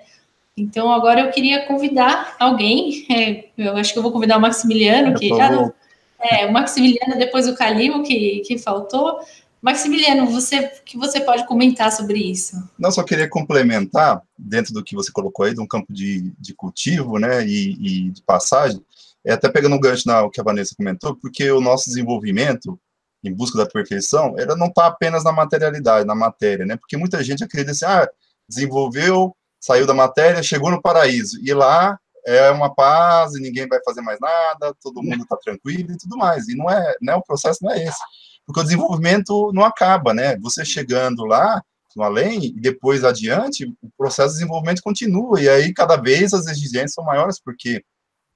Então, agora eu queria convidar alguém, é, eu acho que eu vou convidar o Maximiliano, que já não, é, o Maximiliano, depois o Calimo, que, que faltou. Maximiliano, você que você pode comentar sobre isso? Não, só queria complementar, dentro do que você colocou aí, de um campo de, de cultivo, né, e, e de passagem, é até pegando um gancho na o que a Vanessa comentou, porque o nosso desenvolvimento em busca da perfeição, ela não está apenas na materialidade, na matéria, né, porque muita gente acredita assim, ah, desenvolveu saiu da matéria, chegou no paraíso. E lá é uma paz e ninguém vai fazer mais nada, todo mundo está tranquilo e tudo mais. E não é, né, o processo não é esse. Porque o desenvolvimento não acaba, né? Você chegando lá, no além, e depois adiante, o processo de desenvolvimento continua. E aí, cada vez, as exigências são maiores, porque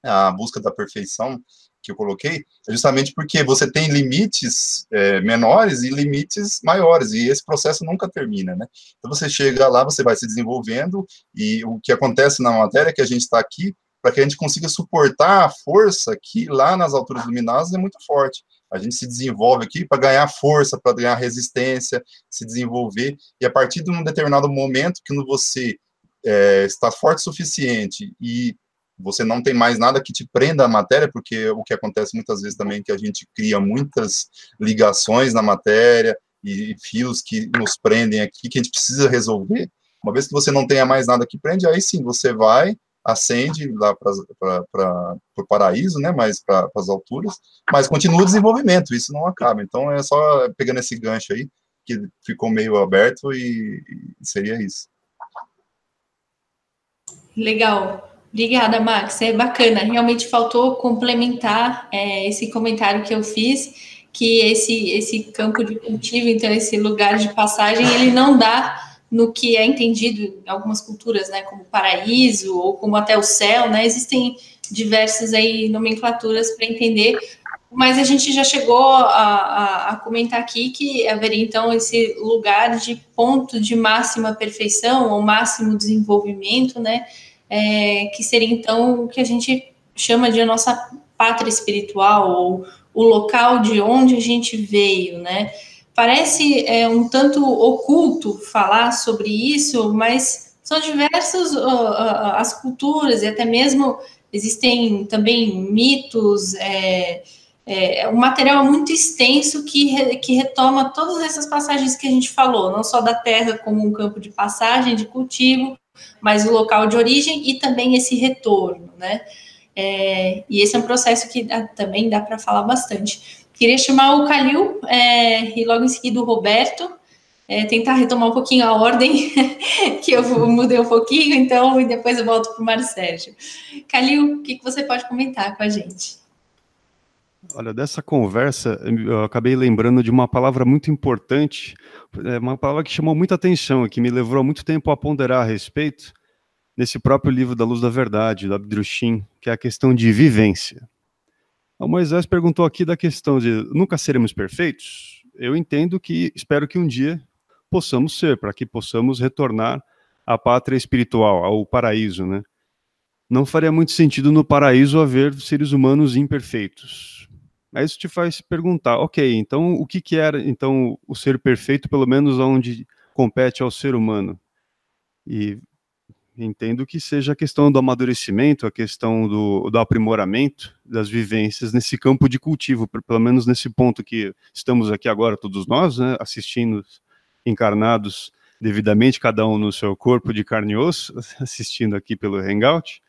a busca da perfeição que eu coloquei, é justamente porque você tem limites é, menores e limites maiores, e esse processo nunca termina, né? Então você chega lá, você vai se desenvolvendo, e o que acontece na matéria é que a gente está aqui para que a gente consiga suportar a força que lá nas alturas luminosas é muito forte. A gente se desenvolve aqui para ganhar força, para ganhar resistência, se desenvolver, e a partir de um determinado momento que você é, está forte o suficiente e você não tem mais nada que te prenda à matéria, porque o que acontece muitas vezes também é que a gente cria muitas ligações na matéria e fios que nos prendem aqui, que a gente precisa resolver. Uma vez que você não tenha mais nada que prende, aí sim, você vai, ascende lá para o paraíso, né, mais para as alturas, mas continua o desenvolvimento, isso não acaba. Então, é só pegando esse gancho aí, que ficou meio aberto, e, e seria isso. Legal. Obrigada, Max. É bacana. Realmente faltou complementar é, esse comentário que eu fiz, que esse, esse campo de cultivo, então, esse lugar de passagem, ele não dá no que é entendido em algumas culturas, né, como paraíso ou como até o céu, né, existem diversas aí nomenclaturas para entender, mas a gente já chegou a, a, a, comentar aqui que haveria então esse lugar de ponto de máxima perfeição ou máximo desenvolvimento, né, é, que seria então o que a gente chama de a nossa pátria espiritual ou o local de onde a gente veio, né, Parece é, um tanto oculto falar sobre isso, mas são diversas uh, as culturas e até mesmo existem também mitos, é, é, um material muito extenso que, que retoma todas essas passagens que a gente falou, não só da terra como um campo de passagem, de cultivo, mas o local de origem e também esse retorno, né? É, e esse é um processo que dá, também dá para falar bastante. Queria chamar o Calil é, e logo em seguida o Roberto, é, tentar retomar um pouquinho a ordem, que eu mudei um pouquinho, então, e depois eu volto para o Mário Sérgio. Calil, o que, que você pode comentar com a gente? Olha, dessa conversa, eu acabei lembrando de uma palavra muito importante, é uma palavra que chamou muita atenção e que me levou muito tempo a ponderar a respeito, nesse próprio livro da Luz da Verdade, do Abdrushim, que é a questão de vivência. O Moisés perguntou aqui da questão de nunca seremos perfeitos. Eu entendo que espero que um dia possamos ser, para que possamos retornar à pátria espiritual, ao paraíso, né? Não faria muito sentido no paraíso haver seres humanos imperfeitos. Mas isso te faz perguntar, ok, então o que, que era então o ser perfeito, pelo menos onde compete ao ser humano? E entendo que seja a questão do amadurecimento, a questão do, do aprimoramento das vivências nesse campo de cultivo, pelo menos nesse ponto que estamos aqui agora, todos nós, né, assistindo, encarnados devidamente, cada um no seu corpo de carne e osso, assistindo aqui pelo Hangout,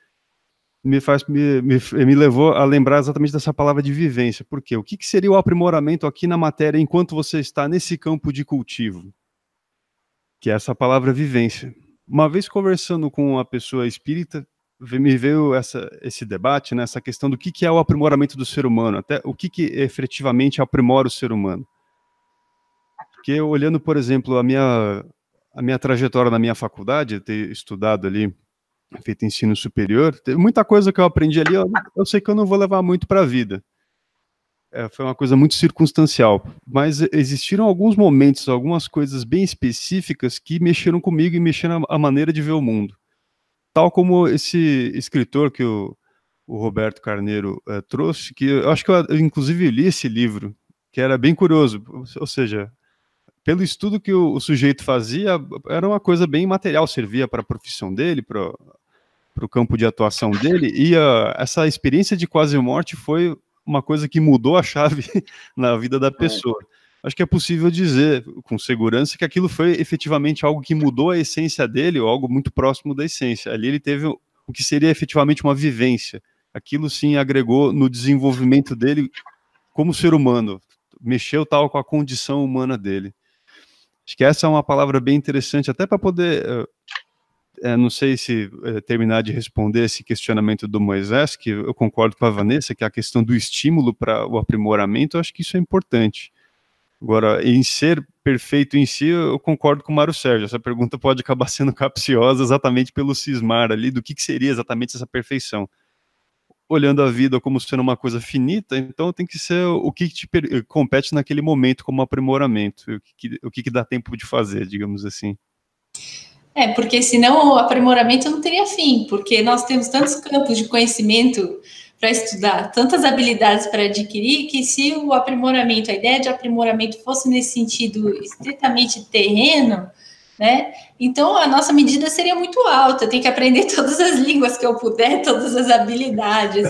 me faz me, me, me levou a lembrar exatamente dessa palavra de vivência. Por quê? O que, que seria o aprimoramento aqui na matéria enquanto você está nesse campo de cultivo? Que é essa palavra vivência uma vez conversando com uma pessoa espírita, me veio essa, esse debate, né, essa questão do que, que é o aprimoramento do ser humano, até o que, que efetivamente aprimora o ser humano. Porque olhando, por exemplo, a minha, a minha trajetória na minha faculdade, ter estudado ali, feito ensino superior, teve muita coisa que eu aprendi ali, eu, eu sei que eu não vou levar muito para a vida é, foi uma coisa muito circunstancial, mas existiram alguns momentos, algumas coisas bem específicas que mexeram comigo e mexeram a maneira de ver o mundo. Tal como esse escritor que o, o Roberto Carneiro é, trouxe, que eu acho que eu, inclusive li esse livro, que era bem curioso, ou seja, pelo estudo que o, o sujeito fazia, era uma coisa bem material, servia para a profissão dele, para o campo de atuação dele, e essa experiência de quase morte foi uma coisa que mudou a chave na vida da é. pessoa. Acho que é possível dizer com segurança que aquilo foi efetivamente algo que mudou a essência dele, ou algo muito próximo da essência. Ali ele teve o que seria efetivamente uma vivência. Aquilo sim agregou no desenvolvimento dele como ser humano, mexeu tal com a condição humana dele. Acho que essa é uma palavra bem interessante, até para poder uh, é, não sei se é, terminar de responder esse questionamento do Moisés, que eu concordo com a Vanessa, que a questão do estímulo para o aprimoramento, eu acho que isso é importante. Agora, em ser perfeito em si, eu concordo com o Mário Sérgio. Essa pergunta pode acabar sendo capciosa exatamente pelo cismar ali do que, que seria exatamente essa perfeição. Olhando a vida como sendo uma coisa finita, então tem que ser o que te compete naquele momento como aprimoramento, o que, o que dá tempo de fazer, digamos assim. É, porque senão o aprimoramento não teria fim, porque nós temos tantos campos de conhecimento para estudar, tantas habilidades para adquirir, que se o aprimoramento, a ideia de aprimoramento fosse nesse sentido estritamente terreno, né? Então a nossa medida seria muito alta, tem que aprender todas as línguas que eu puder, todas as habilidades.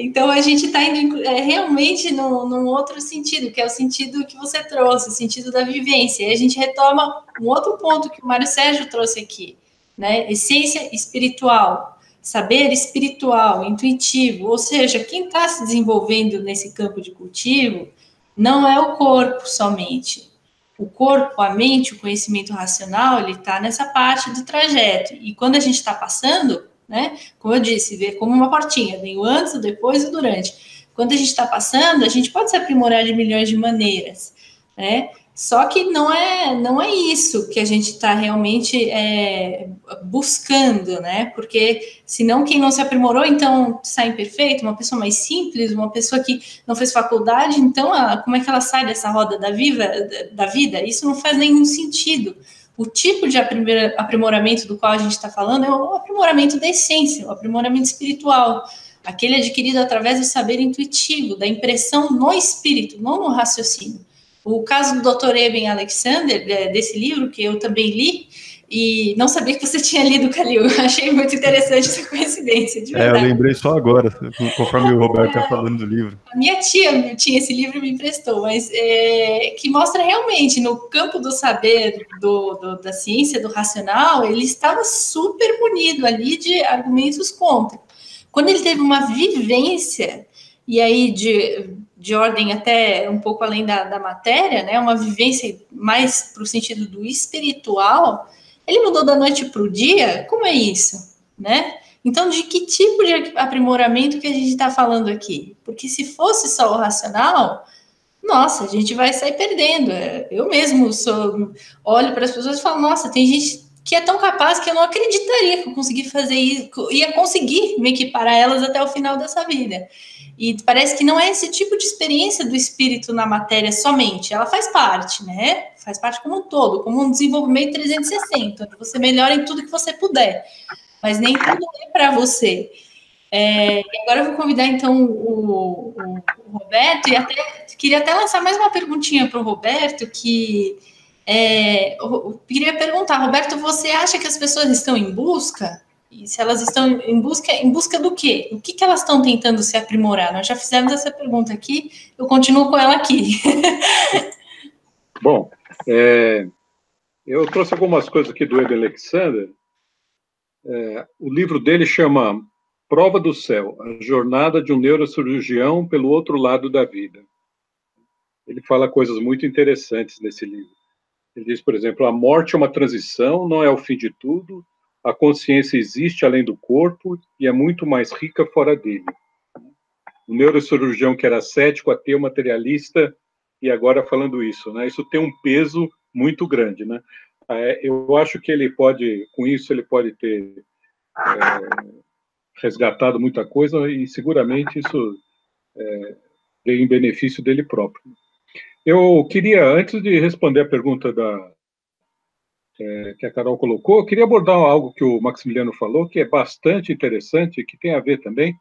Então a gente está indo é, realmente no, num outro sentido, que é o sentido que você trouxe, o sentido da vivência. E a gente retoma um outro ponto que o Mário Sérgio trouxe aqui, né? Essência espiritual, saber espiritual, intuitivo, ou seja, quem está se desenvolvendo nesse campo de cultivo não é o corpo somente. O corpo, a mente, o conhecimento racional, ele está nessa parte do trajeto. E quando a gente está passando, né? Como eu disse, ver como uma portinha, vem o antes, o depois e o durante. Quando a gente está passando, a gente pode se aprimorar de milhões de maneiras, né? Só que não é, não é isso que a gente está realmente é, buscando, né? Porque senão quem não se aprimorou, então sai imperfeito, uma pessoa mais simples, uma pessoa que não fez faculdade, então a, como é que ela sai dessa roda da, viva, da vida? Isso não faz nenhum sentido. O tipo de aprimoramento do qual a gente está falando é o aprimoramento da essência, o aprimoramento espiritual, aquele adquirido através do saber intuitivo, da impressão no espírito, não no raciocínio. O caso do Dr. Eben Alexander, desse livro, que eu também li, e não sabia que você tinha lido, Calil. Achei muito interessante essa coincidência. é, eu lembrei só agora, conforme o Roberto está falando do livro. A minha tia tinha esse livro e me emprestou, mas é, que mostra realmente no campo do saber, do, do, da ciência, do racional, ele estava super munido ali de argumentos contra. Quando ele teve uma vivência, e aí de, de ordem até um pouco além da, da matéria, né, uma vivência mais para o sentido do espiritual ele mudou da noite para o dia? Como é isso? Né? Então, de que tipo de aprimoramento que a gente está falando aqui? Porque se fosse só o racional, nossa, a gente vai sair perdendo. Eu mesmo sou, olho para as pessoas e falo, nossa, tem gente que é tão capaz que eu não acreditaria que eu consegui fazer isso, ia conseguir me equiparar elas até o final dessa vida. E parece que não é esse tipo de experiência do espírito na matéria somente, ela faz parte, né? Faz parte como um todo, como um desenvolvimento 360, onde você melhora em tudo que você puder, mas nem tudo é para você. É, agora eu vou convidar então o, o, o, Roberto e até queria até lançar mais uma perguntinha para o Roberto que é, eu, queria perguntar, Roberto, você acha que as pessoas estão em busca e se elas estão em busca, em busca do quê? O que, que elas estão tentando se aprimorar? Nós já fizemos essa pergunta aqui, eu continuo com ela aqui. Bom, é, eu trouxe algumas coisas aqui do Ed Alexander. É, o livro dele chama Prova do Céu, a jornada de um neurocirurgião pelo outro lado da vida. Ele fala coisas muito interessantes nesse livro. Ele diz, por exemplo, a morte é uma transição, não é o fim de tudo, a consciência existe além do corpo e é muito mais rica fora dele. O neurocirurgião que era cético, ateu, materialista, e agora falando isso, né? Isso tem um peso muito grande, né? É, eu acho que ele pode, com isso, ele pode ter é, resgatado muita coisa e seguramente isso é, em benefício dele próprio. Eu queria, antes de responder a pergunta da, é, que a Carol colocou, eu queria abordar algo que o Maximiliano falou, que é bastante interessante, que tem a ver também,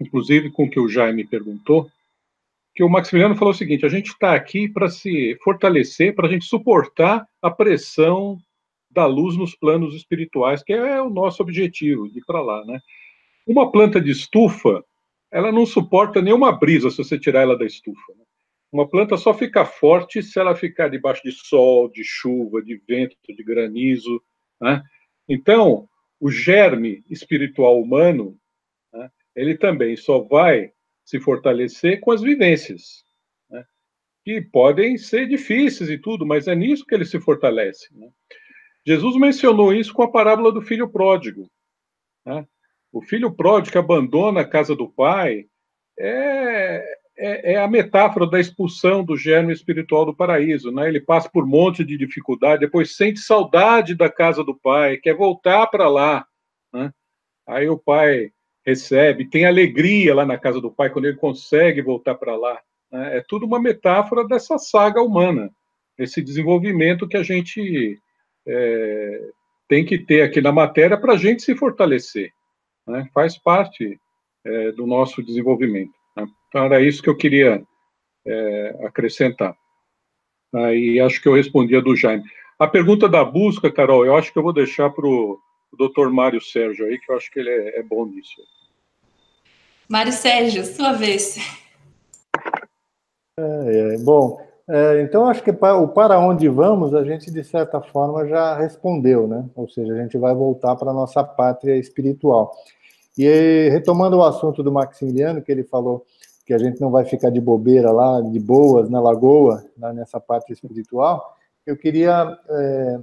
inclusive com o que o Jaime perguntou, que o Maximiliano falou o seguinte: a gente está aqui para se fortalecer, para a gente suportar a pressão da luz nos planos espirituais, que é o nosso objetivo, de ir para lá, né? Uma planta de estufa, ela não suporta nenhuma brisa se você tirar ela da estufa. Né? Uma planta só fica forte se ela ficar debaixo de sol, de chuva, de vento, de granizo. Né? Então, o germe espiritual humano, né, ele também só vai se fortalecer com as vivências, né, que podem ser difíceis e tudo, mas é nisso que ele se fortalece. Né? Jesus mencionou isso com a parábola do filho pródigo. Né? O filho pródigo que abandona a casa do pai é, é, é, a metáfora da expulsão do germe espiritual do paraíso. Né? Ele passa por um monte de dificuldade, depois sente saudade da casa do pai, quer voltar para lá. Né? Aí o pai recebe, tem alegria lá na casa do pai quando ele consegue voltar para lá. Né? É tudo uma metáfora dessa saga humana, esse desenvolvimento que a gente é, tem que ter aqui na matéria para a gente se fortalecer. Né? Faz parte é, do nosso desenvolvimento. Então, era isso que eu queria é, acrescentar. Aí acho que eu respondi a do Jaime. A pergunta da busca, Carol, eu acho que eu vou deixar para o doutor Mário Sérgio aí, que eu acho que ele é, é bom nisso. Mário Sérgio, sua vez. É, é, bom, é, então acho que o para onde vamos, a gente de certa forma já respondeu, né? Ou seja, a gente vai voltar para a nossa pátria espiritual. E retomando o assunto do Maximiliano, que ele falou que a gente não vai ficar de bobeira lá, de boas, na lagoa, lá nessa pátria espiritual, eu queria é,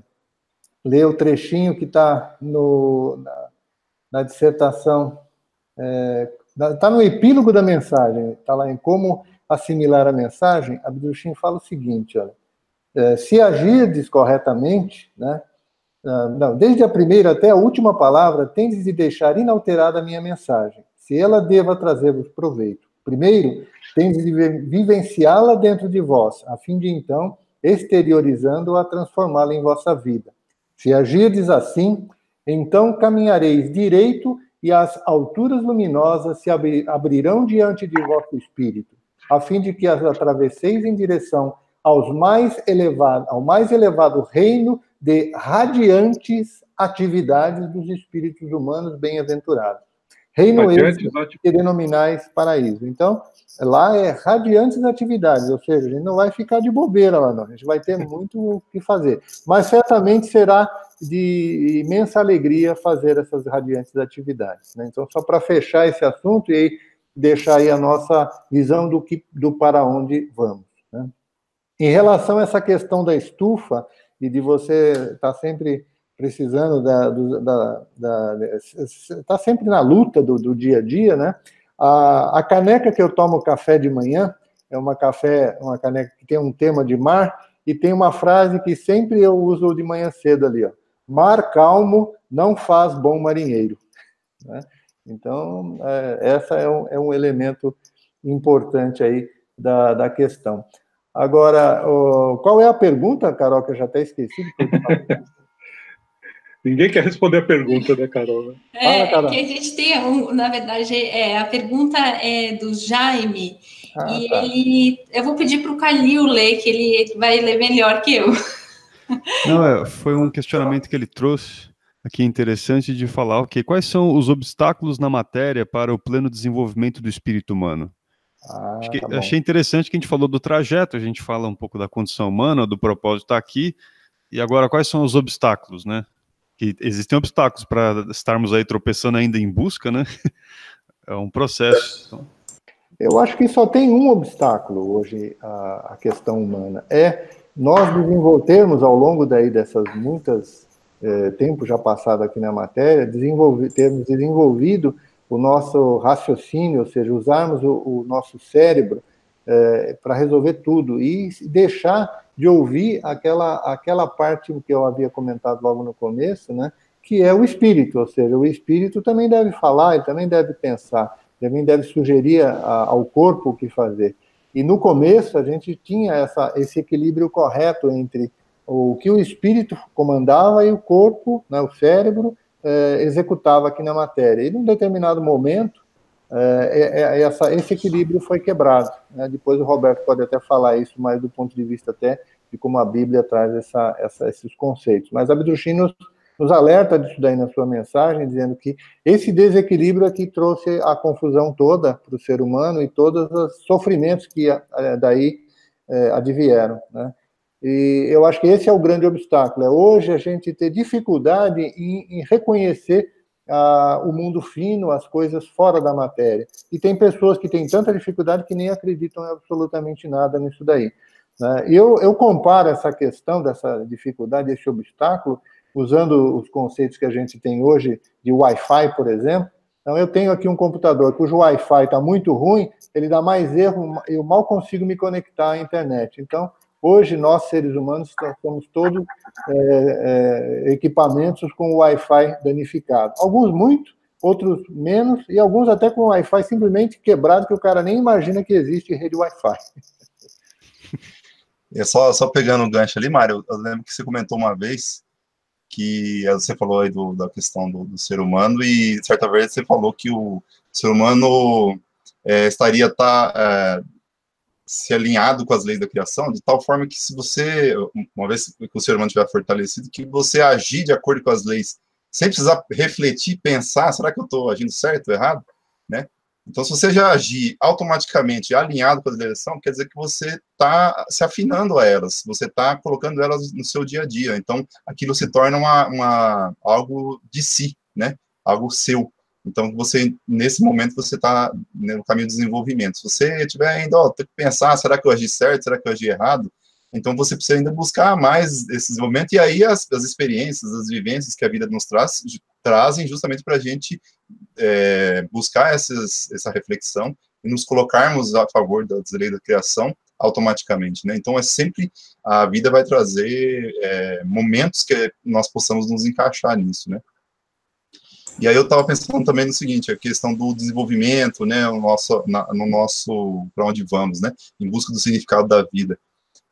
ler o trechinho que está na, na, dissertação, está é, tá no epílogo da mensagem, está lá em como assimilar a mensagem, Abdushin fala o seguinte, olha, é, se agirdes corretamente, né, ah, não, desde a primeira até a última palavra, tendes de deixar inalterada a minha mensagem, se ela deva trazer-vos proveito. Primeiro, tendes de vivenciá-la dentro de vós, a fim de então, exteriorizando-a, transformá-la em vossa vida. Se agirdes assim, então caminhareis direito e as alturas luminosas se abrirão diante de vosso espírito, a fim de que as atravesseis em direção aos mais elevado, ao mais elevado reino de radiantes atividades dos espíritos humanos bem-aventurados. Reino esse que denominais paraíso. Então, lá é radiantes atividades, ou seja, a gente não vai ficar de bobeira lá, não. A gente vai ter muito o que fazer. Mas certamente será de imensa alegria fazer essas radiantes atividades. Né? Então, só para fechar esse assunto e aí deixar aí a nossa visão do que do para onde vamos. Né? Em relação a essa questão da estufa e de você estar tá sempre precisando da, da, da, está sempre na luta do, do, dia a dia, né? A, a caneca que eu tomo café de manhã é uma café, uma caneca que tem um tema de mar e tem uma frase que sempre eu uso de manhã cedo ali, ó. Mar calmo não faz bom marinheiro. Né? Então, é, essa é um, é um elemento importante aí da, da questão. Agora, qual é a pergunta, Carol, que eu já até esqueci? Ninguém quer responder a pergunta, né, Carol? É, Carol. que a gente tem, um, na verdade, é, a pergunta é do Jaime, ah, e tá. ele, eu vou pedir para o Calil ler, que ele vai ler melhor que eu. Não, é, foi um questionamento que ele trouxe aqui interessante de falar, ok, quais são os obstáculos na matéria para o pleno desenvolvimento do espírito humano? Ah, que, tá achei interessante que a gente falou do trajeto, a gente fala um pouco da condição humana, do propósito estar aqui, e agora quais são os obstáculos, né? Que existem obstáculos para estarmos aí tropeçando ainda em busca, né? É um processo. Então... Eu acho que só tem um obstáculo hoje a, a questão humana, é nós desenvolvermos ao longo daí dessas muitas eh, tempos já passado aqui na matéria, desenvolver, termos desenvolvido o nosso raciocínio, ou seja, usarmos o, o nosso cérebro é, para resolver tudo e deixar de ouvir aquela, aquela parte que eu havia comentado logo no começo, né, que é o espírito, ou seja, o espírito também deve falar, ele também deve pensar, também deve sugerir a, ao corpo o que fazer. E no começo a gente tinha essa, esse equilíbrio correto entre o que o espírito comandava e o corpo, né, o cérebro, é, executava aqui na matéria. E num determinado momento, é, é, é, essa, esse equilíbrio foi quebrado. Né? Depois o Roberto pode até falar isso mais do ponto de vista até de como a Bíblia traz essa, essa, esses conceitos. Mas Abduchin nos, alerta disso daí na sua mensagem, dizendo que esse desequilíbrio é que trouxe a confusão toda para o ser humano e todos os sofrimentos que é, daí é, advieram. Né? E eu acho que esse é o grande obstáculo. É hoje a gente ter dificuldade em, em reconhecer ah, o mundo fino, as coisas fora da matéria. E tem pessoas que têm tanta dificuldade que nem acreditam em absolutamente nada nisso daí. Né? Eu, eu comparo essa questão dessa dificuldade, esse obstáculo, usando os conceitos que a gente tem hoje de Wi-Fi, por exemplo. Então, eu tenho aqui um computador cujo Wi-Fi está muito ruim, ele dá mais erro, eu mal consigo me conectar à internet. Então, Hoje, nós, seres humanos, somos todos é, é, equipamentos com Wi-Fi danificado. Alguns muito, outros menos, e alguns até com Wi-Fi simplesmente quebrado, que o cara nem imagina que existe rede Wi-Fi. É só, só pegando o gancho ali, Mário, eu lembro que você comentou uma vez que você falou aí do, da questão do, do, ser humano, e certa vez você falou que o ser humano é, estaria tá, é, se alinhado com as leis da criação, de tal forma que se você, uma vez que o ser humano estiver fortalecido, que você agir de acordo com as leis, sem precisar refletir, pensar, será que eu estou agindo certo ou errado, né? Então, se você já agir automaticamente alinhado com a direção, quer dizer que você está se afinando a elas, você está colocando elas no seu dia a dia. Então, aquilo se torna uma, uma algo de si, né? Algo seu. Então, você, nesse momento, você está no caminho de desenvolvimento. Se você tiver ainda, ó, tem que pensar, será que eu agi certo, será que eu agi errado? Então, você precisa ainda buscar mais esse desenvolvimento, e aí as, as experiências, as vivências que a vida nos traz, trazem justamente para a gente é, buscar essas, essa reflexão e nos colocarmos a favor das leis da criação automaticamente, né? Então, é sempre, a vida vai trazer é, momentos que nós possamos nos encaixar nisso, né? E aí eu estava pensando também no seguinte, a questão do desenvolvimento, né, no nosso, no nosso para onde vamos, né, em busca do significado da vida.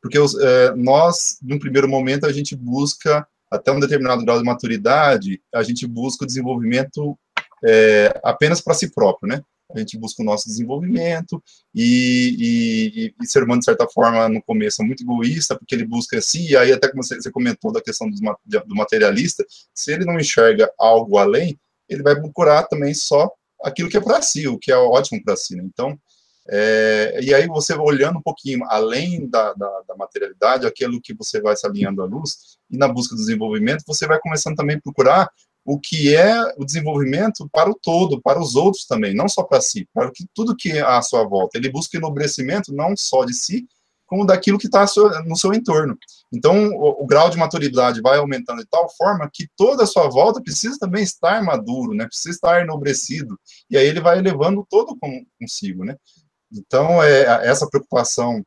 Porque os, é, nós, num primeiro momento, a gente busca, até um determinado grau de maturidade, a gente busca o desenvolvimento é, apenas para si próprio, né? A gente busca o nosso desenvolvimento e, e, e ser humano, de certa forma, no começo é muito egoísta, porque ele busca si, e aí até como você, você comentou da questão do materialista, se ele não enxerga algo além, ele vai procurar também só aquilo que é para si, o que é ótimo para si. Né? Então, é, e aí você olhando um pouquinho além da, da, da, materialidade, aquilo que você vai se alinhando à luz, e na busca do desenvolvimento, você vai começando também a procurar o que é o desenvolvimento para o todo, para os outros também, não só para si, para que, tudo que é à sua volta. Ele busca enobrecimento não só de si, como daquilo que está no seu entorno. Então, o, o, grau de maturidade vai aumentando de tal forma que toda a sua volta precisa também estar maduro, né? Precisa estar enobrecido. E aí ele vai levando todo com, consigo, né? Então, é, essa preocupação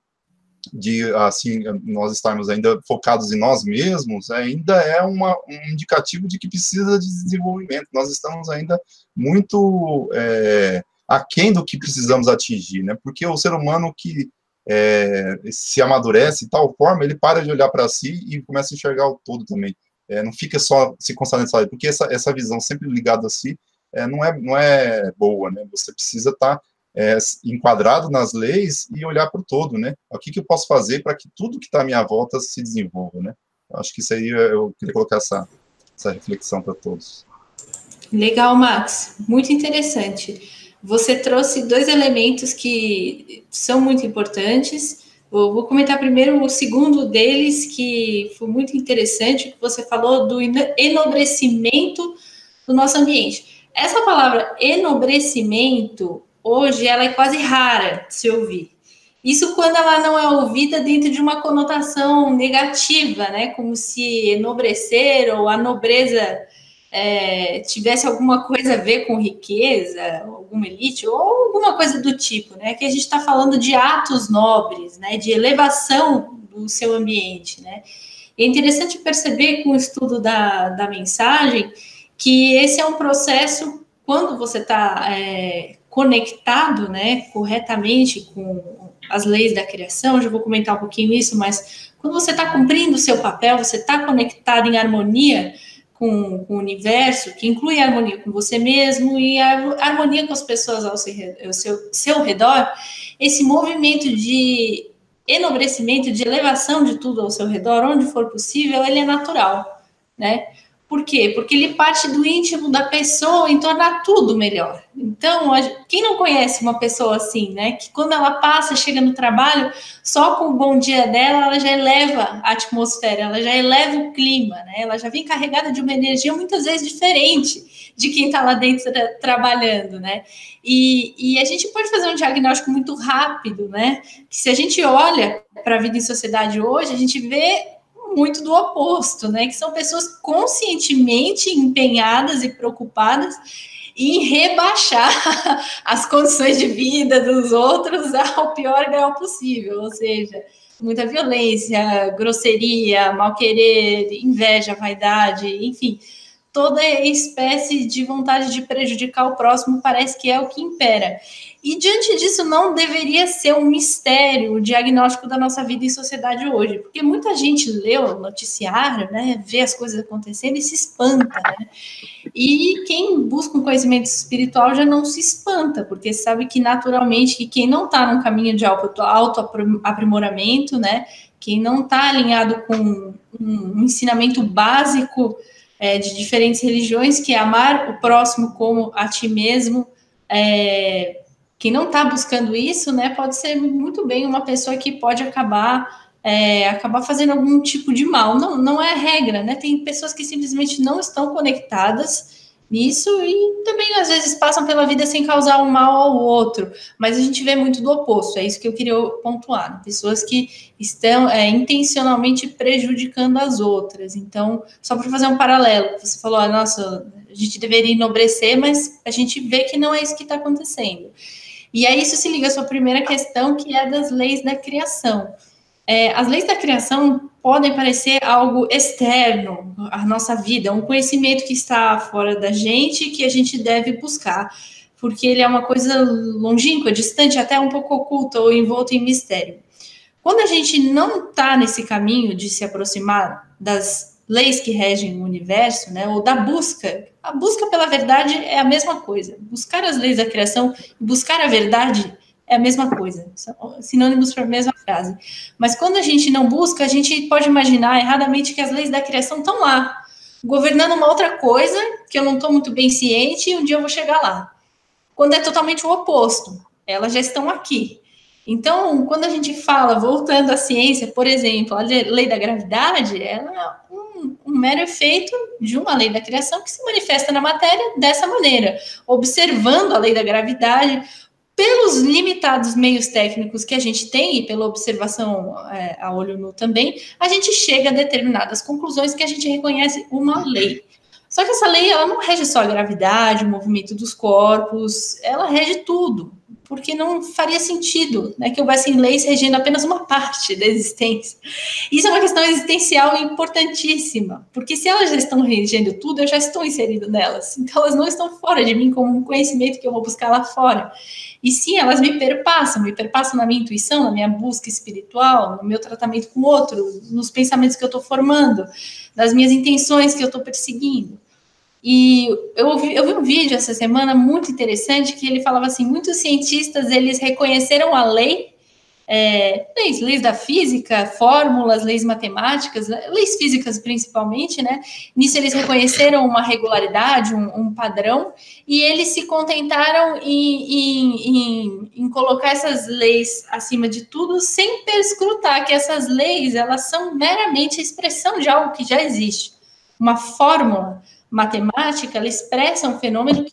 de, assim, nós estarmos ainda focados em nós mesmos, ainda é uma, um indicativo de que precisa de desenvolvimento. Nós estamos ainda muito é, aquém do que precisamos atingir, né? Porque o ser humano que é, se amadurece de tal forma, ele para de olhar para si e começa a enxergar o todo também. É, não fica só se concentrando porque essa, essa visão sempre ligada a si é, não, é, não é boa, né? Você precisa estar tá, é, enquadrado nas leis e olhar para o todo, né? O que, que eu posso fazer para que tudo que está à minha volta se desenvolva, né? Acho que isso aí eu queria colocar essa, essa reflexão para todos. Legal, Max. Muito interessante. Você trouxe dois elementos que são muito importantes. Eu vou comentar primeiro o segundo deles, que foi muito interessante, que você falou do enobrecimento do nosso ambiente. Essa palavra enobrecimento, hoje, ela é quase rara de se ouvir. Isso quando ela não é ouvida dentro de uma conotação negativa, né? Como se enobrecer ou a nobreza é, tivesse alguma coisa a ver com riqueza, alguma elite, ou alguma coisa do tipo, né? Que a gente está falando de atos nobres, né? De elevação do seu ambiente, né? É interessante perceber com o estudo da, da mensagem que esse é um processo, quando você está é, conectado, né, corretamente com as leis da criação, já vou comentar um pouquinho isso, mas quando você está cumprindo o seu papel, você está conectado em harmonia, com, com, o universo, que inclui a harmonia com você mesmo e a harmonia com as pessoas ao seu, ao seu, seu redor, esse movimento de enobrecimento, de elevação de tudo ao seu redor, onde for possível, ele é natural, né? Por quê? Porque ele parte do íntimo da pessoa em tornar tudo melhor. Então, quem não conhece uma pessoa assim, né? Que quando ela passa, chega no trabalho, só com o bom dia dela, ela já eleva a atmosfera, ela já eleva o clima, né? Ela já vem carregada de uma energia muitas vezes diferente de quem está lá dentro trabalhando, né? E, e a gente pode fazer um diagnóstico muito rápido, né? Que se a gente olha para a vida em sociedade hoje, a gente vê muito do oposto, né? Que são pessoas conscientemente empenhadas e preocupadas em rebaixar as condições de vida dos outros ao pior grau possível, ou seja, muita violência, grosseria, mal querer, inveja, vaidade, enfim, toda espécie de vontade de prejudicar o próximo parece que é o que impera. E diante disso, não deveria ser um mistério o diagnóstico da nossa vida em sociedade hoje, porque muita gente lê o noticiário, né, vê as coisas acontecendo e se espanta, né? E quem busca um conhecimento espiritual já não se espanta, porque sabe que naturalmente que quem não está num caminho de auto-aprimoramento, né, quem não está alinhado com um ensinamento básico é, de diferentes religiões, que é amar o próximo como a ti mesmo, é, quem não está buscando isso, né, pode ser muito bem uma pessoa que pode acabar é, acabar fazendo algum tipo de mal. Não, não é regra, né? Tem pessoas que simplesmente não estão conectadas nisso e também às vezes passam pela vida sem causar um mal ao outro, mas a gente vê muito do oposto, é isso que eu queria pontuar, né? pessoas que estão é, intencionalmente prejudicando as outras. Então, só para fazer um paralelo, você falou, ah, nossa, a gente deveria enobrecer, mas a gente vê que não é isso que está acontecendo. E aí isso se liga à sua primeira questão, que é das leis da criação. É, as leis da criação podem parecer algo externo à nossa vida, um conhecimento que está fora da gente que a gente deve buscar, porque ele é uma coisa longínqua, distante, até um pouco oculta ou envolta em mistério. Quando a gente não está nesse caminho de se aproximar das leis que regem o universo, né, ou da busca, a busca pela verdade é a mesma coisa. Buscar as leis da criação e buscar a verdade é a mesma coisa, são sinônimos para a mesma frase. Mas quando a gente não busca, a gente pode imaginar erradamente que as leis da criação estão lá, governando uma outra coisa que eu não estou muito bem ciente e um dia eu vou chegar lá. Quando é totalmente o oposto, elas já estão aqui. Então, quando a gente fala, voltando à ciência, por exemplo, a lei da gravidade, ela é um, um mero efeito de uma lei da criação que se manifesta na matéria dessa maneira, observando a lei da gravidade, pelos limitados meios técnicos que a gente tem e pela observação é, a olho nu também, a gente chega a determinadas conclusões que a gente reconhece uma lei. Só que essa lei ela não rege só a gravidade, o movimento dos corpos, ela rege tudo, porque não faria sentido né, que houvessem leis regendo apenas uma parte da existência. Isso é uma questão existencial importantíssima, porque se elas já estão regendo tudo, eu já estou inserido nelas, então elas não estão fora de mim como um conhecimento que eu vou buscar lá fora. E sim, elas me perpassam, me perpassam na minha intuição, na minha busca espiritual, no meu tratamento com o outro, nos pensamentos que eu estou formando, nas minhas intenções que eu estou perseguindo. E eu, ouvi, eu vi um vídeo essa semana muito interessante que ele falava assim: muitos cientistas eles reconheceram a lei é, leis, leis da física, fórmulas, leis matemáticas, leis físicas principalmente, né? Nisso eles reconheceram uma regularidade, um, um padrão, e eles se contentaram em, em, em, em, colocar essas leis acima de tudo, sem perscrutar que essas leis elas são meramente a expressão de algo que já existe. Uma fórmula matemática, ela expressa um fenômeno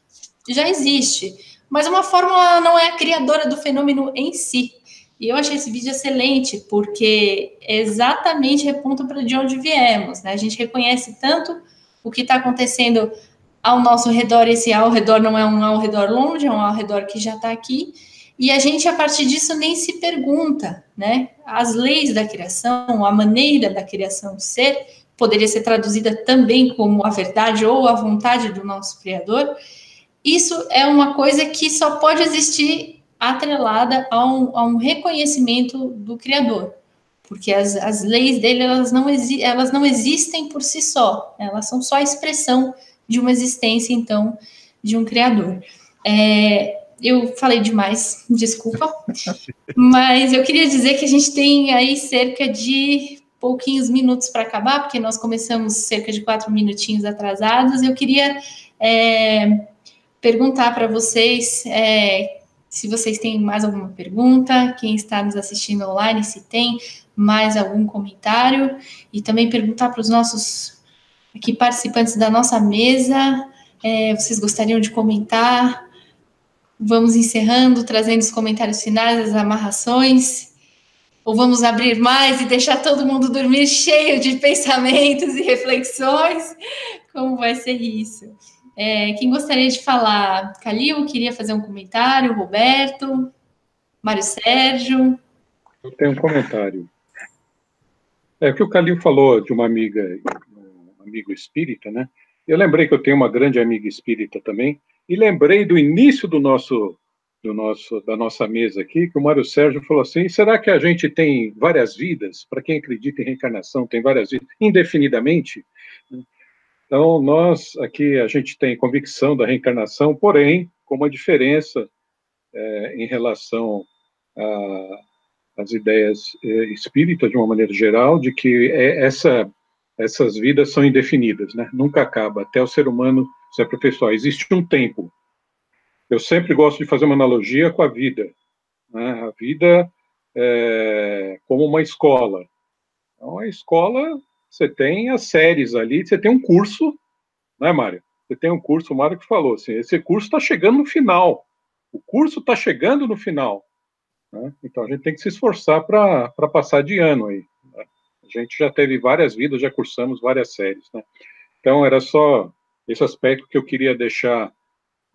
que já existe, mas uma fórmula não é a criadora do fenômeno em si. E eu achei esse vídeo excelente, porque exatamente reponta para de onde viemos. Né? A gente reconhece tanto o que está acontecendo ao nosso redor, esse ao redor não é um ao redor longe, é um ao redor que já está aqui, e a gente, a partir disso, nem se pergunta, né? As leis da criação, a maneira da criação ser, poderia ser traduzida também como a verdade ou a vontade do nosso Criador. Isso é uma coisa que só pode existir atrelada a um, a um reconhecimento do Criador, porque as, as leis dele elas não, elas não existem por si só, elas são só a expressão de uma existência, então, de um Criador. É, eu falei demais, desculpa, mas eu queria dizer que a gente tem aí cerca de pouquinhos minutos para acabar, porque nós começamos cerca de quatro minutinhos atrasados. Eu queria é, perguntar para vocês é, se vocês têm mais alguma pergunta, quem está nos assistindo online, se tem mais algum comentário, e também perguntar para os nossos aqui participantes da nossa mesa, é, vocês gostariam de comentar? Vamos encerrando, trazendo os comentários finais, as amarrações, ou vamos abrir mais e deixar todo mundo dormir cheio de pensamentos e reflexões? Como vai ser isso? É, quem gostaria de falar? Calil, queria fazer um comentário? Roberto? Mário Sérgio? Eu tenho um comentário. É o que o Calil falou de uma amiga, um amigo espírita, né? Eu lembrei que eu tenho uma grande amiga espírita também, e lembrei do início do nosso, do nosso, da nossa mesa aqui, que o Mário Sérgio falou assim: será que a gente tem várias vidas? Para quem acredita em reencarnação, tem várias vidas indefinidamente? Então, nós aqui, a gente tem convicção da reencarnação, porém, com uma diferença é, em relação às ideias é, espíritas, de uma maneira geral, de que é, essa, essas vidas são indefinidas, né? nunca acaba, até o ser humano se aperfeiçoar. Existe um tempo. Eu sempre gosto de fazer uma analogia com a vida. Né? A vida é como uma escola. Então, a escola, você tem as séries ali, você tem um curso, né, Mário? Você tem um curso, o Mário que falou assim, esse curso está chegando no final. O curso está chegando no final. Né? Então, a gente tem que se esforçar para passar de ano aí. Né? A gente já teve várias vidas, já cursamos várias séries, né? Então, era só esse aspecto que eu queria deixar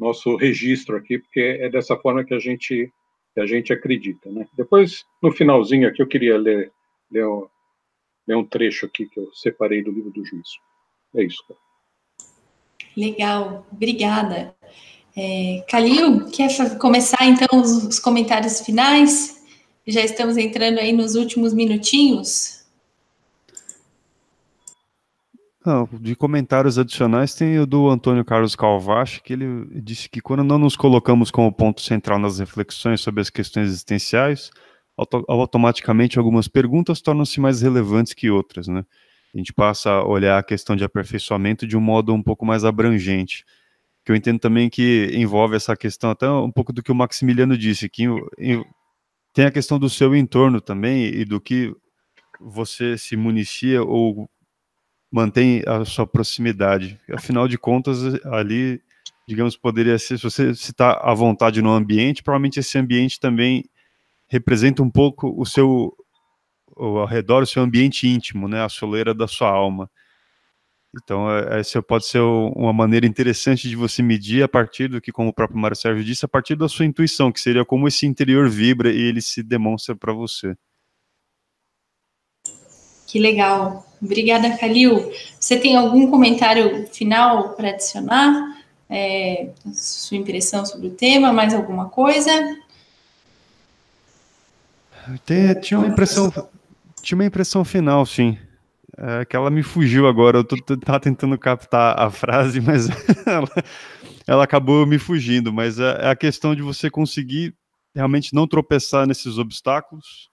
nosso registro aqui, porque é dessa forma que a gente que a gente acredita, né? Depois, no finalzinho aqui, eu queria ler, ler, um, ler um trecho aqui que eu separei do livro do juízo. É isso. Cara. Legal, obrigada. É, Calil, quer começar então os, os comentários finais? Já estamos entrando aí nos últimos minutinhos. Não, de comentários adicionais tem o do Antônio Carlos Calvache, que ele disse que quando não nos colocamos como ponto central nas reflexões sobre as questões existenciais, auto automaticamente algumas perguntas tornam-se mais relevantes que outras, né? A gente passa a olhar a questão de aperfeiçoamento de um modo um pouco mais abrangente, que eu entendo também que envolve essa questão, até um pouco do que o Maximiliano disse, que tem a questão do seu entorno também e do que você se municia ou mantém a sua proximidade. Afinal de contas, ali, digamos, poderia ser, se você está à vontade no ambiente, provavelmente esse ambiente também representa um pouco o seu, ao redor, o seu ambiente íntimo, né, a soleira da sua alma. Então, é, essa pode ser uma maneira interessante de você medir a partir do que, como o próprio Mário Sérgio disse, a partir da sua intuição, que seria como esse interior vibra e ele se demonstra para você. Que legal. Obrigada, Calil. Você tem algum comentário final para adicionar? É, sua impressão sobre o tema, mais alguma coisa? Tem, tinha uma impressão, tinha uma impressão final, sim. É, que ela me fugiu agora. Eu tô, tentando captar a frase, mas ela, ela acabou me fugindo. Mas é, é a questão de você conseguir realmente não tropeçar nesses obstáculos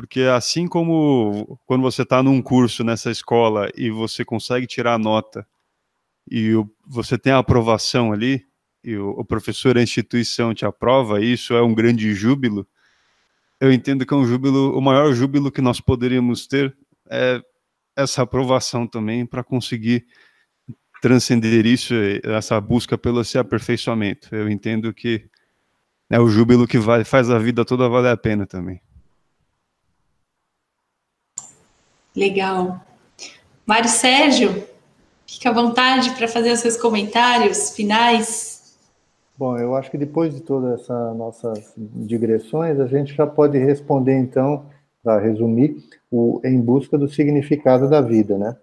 porque assim como quando você está num curso nessa escola e você consegue tirar a nota e o, você tem a aprovação ali, e o, o professor, a instituição te aprova, isso é um grande júbilo. Eu entendo que é um júbilo, o maior júbilo que nós poderíamos ter é essa aprovação também para conseguir transcender isso, essa busca pelo esse aperfeiçoamento. Eu entendo que é o júbilo que vai, faz a vida toda valer a pena também. Legal. Mário Sérgio, fica à vontade para fazer os seus comentários finais. Bom, eu acho que depois de todas essas nossas digressões, a gente já pode responder, então, para resumir, o em busca do significado da vida, né?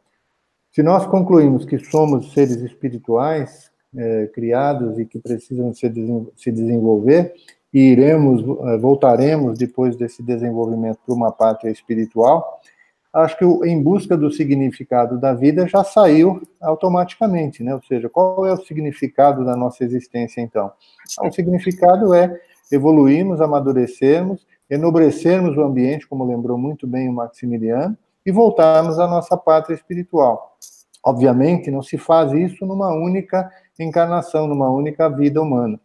Se nós concluímos que somos seres espirituais é, criados e que precisam se, se desenvolver, e iremos, é, voltaremos depois desse desenvolvimento para uma pátria espiritual, acho que o Em Busca do Significado da Vida já saiu automaticamente, né? Ou seja, qual é o significado da nossa existência, então? O significado é evoluirmos, amadurecermos, enobrecermos o ambiente, como lembrou muito bem o Maximiliano, e voltarmos à nossa pátria espiritual. Obviamente, não se faz isso numa única encarnação, numa única vida humana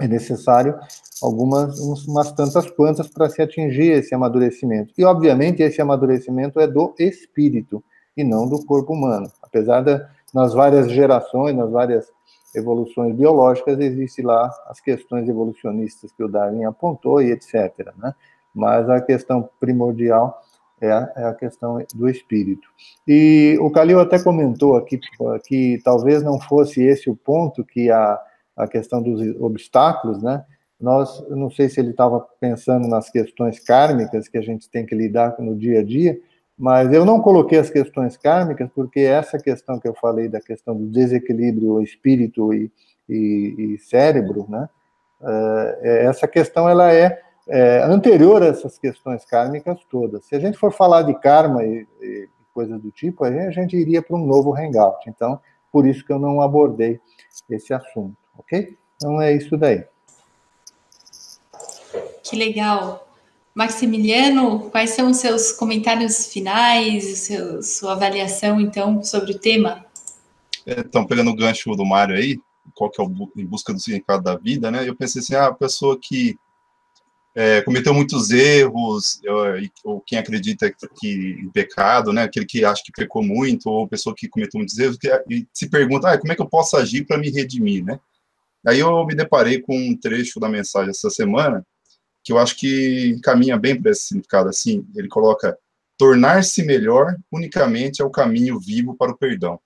é necessário algumas umas tantas quantas para se atingir esse amadurecimento. E obviamente esse amadurecimento é do espírito e não do corpo humano. Apesar de nas várias gerações, nas várias evoluções biológicas existe lá as questões evolucionistas que o Darwin apontou e etc. Né? Mas a questão primordial é a, é a, questão do espírito. E o Calil até comentou aqui que talvez não fosse esse o ponto que a a questão dos obstáculos, né? Nós, não sei se ele estava pensando nas questões kármicas que a gente tem que lidar no dia a dia, mas eu não coloquei as questões kármicas porque essa questão que eu falei da questão do desequilíbrio espírito e, e, e cérebro, né? É, essa questão ela é, é, anterior a essas questões kármicas todas. Se a gente for falar de karma e, e coisas do tipo, a gente, a gente iria para um novo hangout. Então, por isso que eu não abordei esse assunto ok? Então é isso daí. Que legal. Maximiliano, quais são os seus comentários finais, seu, sua avaliação, então, sobre o tema? Então, pegando o gancho do Mário aí, qual que é o em busca do significado da vida, né? Eu pensei assim, ah, a pessoa que é, cometeu muitos erros, ou quem acredita que, que, em pecado, né? Aquele que acha que pecou muito, ou pessoa que cometeu muitos erros, que, e se pergunta, ah, como é que eu posso agir para me redimir, né? Aí eu me deparei com um trecho da mensagem essa semana que eu acho que caminha bem para esse significado. Assim, ele coloca tornar-se melhor unicamente é o caminho vivo para o perdão.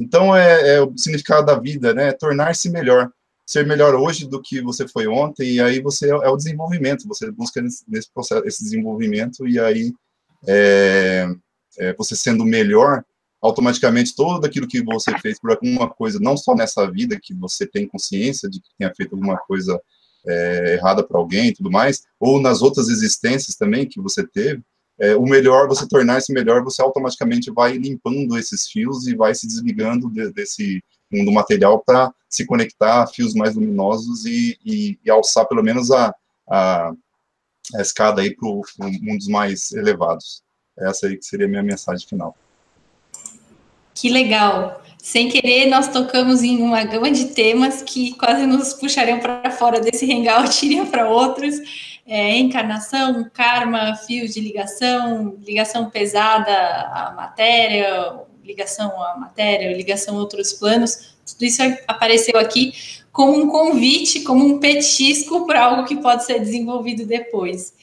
Então, é, é o significado da vida, né? Tornar-se melhor. Ser melhor hoje do que você foi ontem, e aí você é, é o desenvolvimento, você busca nesse, processo, esse desenvolvimento, e aí é, é, você sendo melhor, automaticamente todo aquilo que você fez por alguma coisa, não só nessa vida, que você tem consciência de que tenha feito alguma coisa é, errada para alguém e tudo mais, ou nas outras existências também que você teve, é, o melhor, você tornar-se melhor, você automaticamente vai limpando esses fios e vai se desligando de, desse mundo material para se conectar a fios mais luminosos e, e, e alçar pelo menos a, a, a escada aí para mundos mais elevados. Essa aí que seria a minha mensagem final. Que legal! Sem querer, nós tocamos em uma gama de temas que quase nos puxariam para fora desse hangout, iriam para outros é, encarnação, karma, fios de ligação, ligação pesada à matéria, ligação à matéria, ligação a outros planos, tudo isso apareceu aqui como um convite, como um petisco para algo que pode ser desenvolvido depois.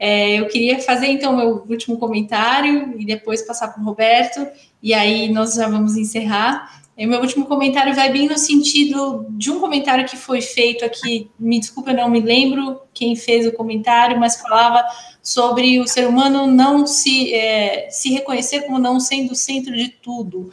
É, eu queria fazer então meu último comentário e depois passar para o Roberto, e aí nós já vamos encerrar. E meu último comentário vai bem no sentido de um comentário que foi feito aqui. Me desculpa, eu não me lembro quem fez o comentário, mas falava sobre o ser humano não se, é, se reconhecer como não sendo o centro de tudo.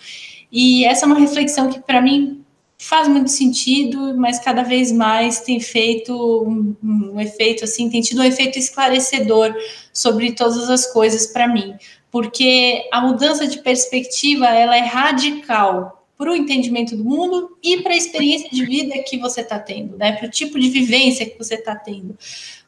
E essa é uma reflexão que, para mim, faz muito sentido, mas cada vez mais tem feito um, um, efeito assim, tem tido um efeito esclarecedor sobre todas as coisas para mim, porque a mudança de perspectiva ela é radical para o entendimento do mundo e para a experiência de vida que você está tendo, né? Para o tipo de vivência que você está tendo.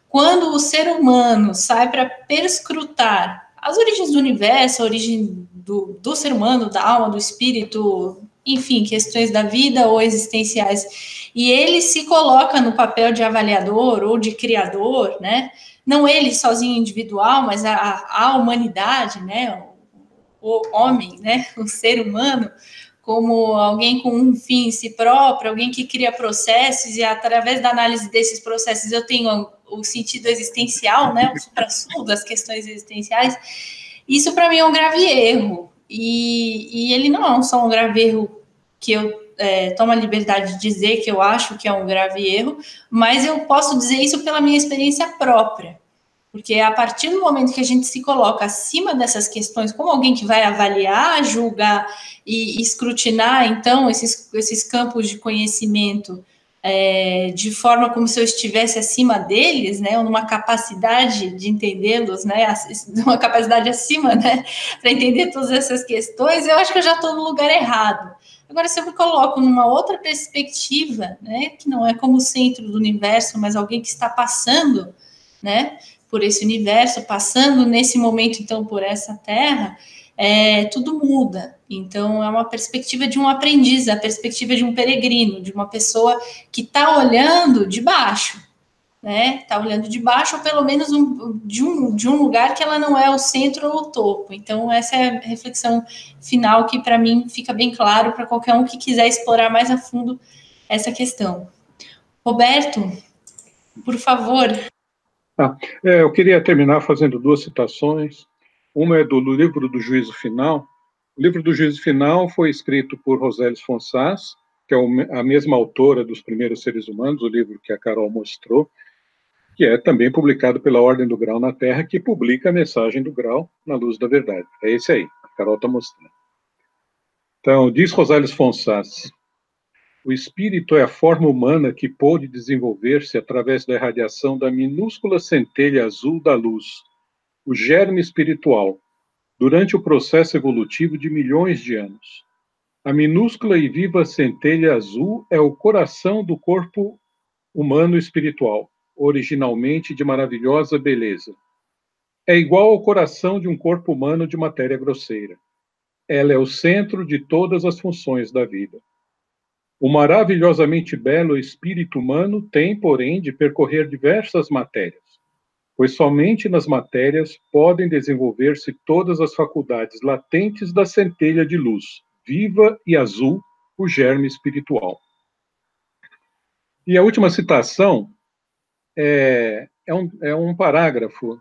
Quando o ser humano sai para perscrutar as origens do universo, a origem do, do ser humano, da alma, do espírito, enfim, questões da vida ou existenciais, e ele se coloca no papel de avaliador ou de criador, né? Não ele sozinho individual, mas a, a humanidade, né? O, o homem, né? O ser humano como alguém com um fim em si próprio, alguém que cria processos e através da análise desses processos eu tenho o sentido existencial, né, o supra das questões existenciais. Isso para mim é um grave erro e, e, ele não é só um grave erro que eu é, tomo a liberdade de dizer que eu acho que é um grave erro, mas eu posso dizer isso pela minha experiência própria. Porque a partir do momento que a gente se coloca acima dessas questões, como alguém que vai avaliar, julgar e, escrutinar, então, esses, esses campos de conhecimento é, de forma como se eu estivesse acima deles, né, ou numa capacidade de entendê-los, né, uma capacidade acima, né, para entender todas essas questões, eu acho que eu já estou no lugar errado. Agora, se eu me coloco numa outra perspectiva, né, que não é como o centro do universo, mas alguém que está passando, né, por esse universo, passando nesse momento, então, por essa terra, é, tudo muda. Então, é uma perspectiva de um aprendiz, a perspectiva de um peregrino, de uma pessoa que está olhando de baixo, né? Está olhando de baixo, ou pelo menos um, de, um, de um lugar que ela não é o centro ou o topo. Então, essa é a reflexão final que, para mim, fica bem claro para qualquer um que quiser explorar mais a fundo essa questão. Roberto, por favor. Ah, é, eu queria terminar fazendo duas citações. Uma é do, livro do Juízo Final. O livro do Juízo Final foi escrito por Rosélis Fonsás, que é a mesma autora dos Primeiros Seres Humanos, o livro que a Carol mostrou, que é também publicado pela Ordem do Grau na Terra, que publica a mensagem do Grau na luz da verdade. É esse aí, a Carol está mostrando. Então, diz Rosélis Fonsás, o espírito é a forma humana que pôde desenvolver-se através da irradiação da minúscula centelha azul da luz, o germe espiritual, durante o processo evolutivo de milhões de anos. A minúscula e viva centelha azul é o coração do corpo humano espiritual, originalmente de maravilhosa beleza. É igual ao coração de um corpo humano de matéria grosseira. Ela é o centro de todas as funções da vida. O maravilhosamente belo espírito humano tem, porém, de percorrer diversas matérias, pois somente nas matérias podem desenvolver-se todas as faculdades latentes da centelha de luz, viva e azul, o germe espiritual. E a última citação é, é, um, é um parágrafo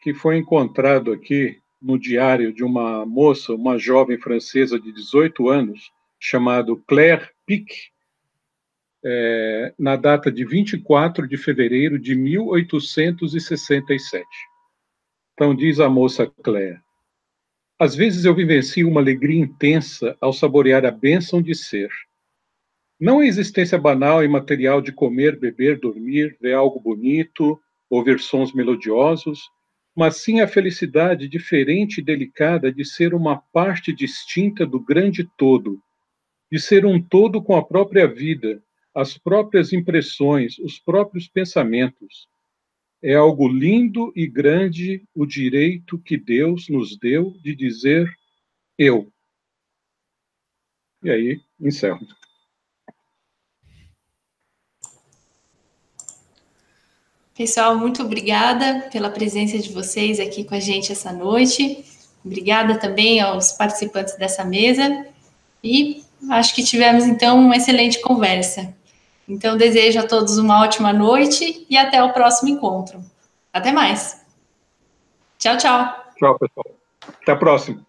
que foi encontrado aqui no diário de uma moça, uma jovem francesa de 18 anos, chamado Claire Pic, é, na data de 24 de fevereiro de 1867. Então, diz a moça Claire: Às vezes eu vivencio uma alegria intensa ao saborear a bênção de ser. Não a existência banal e material de comer, beber, dormir, ver algo bonito, ouvir sons melodiosos, mas sim a felicidade diferente e delicada de ser uma parte distinta do grande todo, de ser um todo com a própria vida, as próprias impressões, os próprios pensamentos. É algo lindo e grande o direito que Deus nos deu de dizer eu. E aí, encerro. Pessoal, muito obrigada pela presença de vocês aqui com a gente essa noite. Obrigada também aos participantes dessa mesa. E acho que tivemos então uma excelente conversa. Então, desejo a todos uma ótima noite e até o próximo encontro. Até mais. Tchau, tchau. Tchau, pessoal. Até a próxima.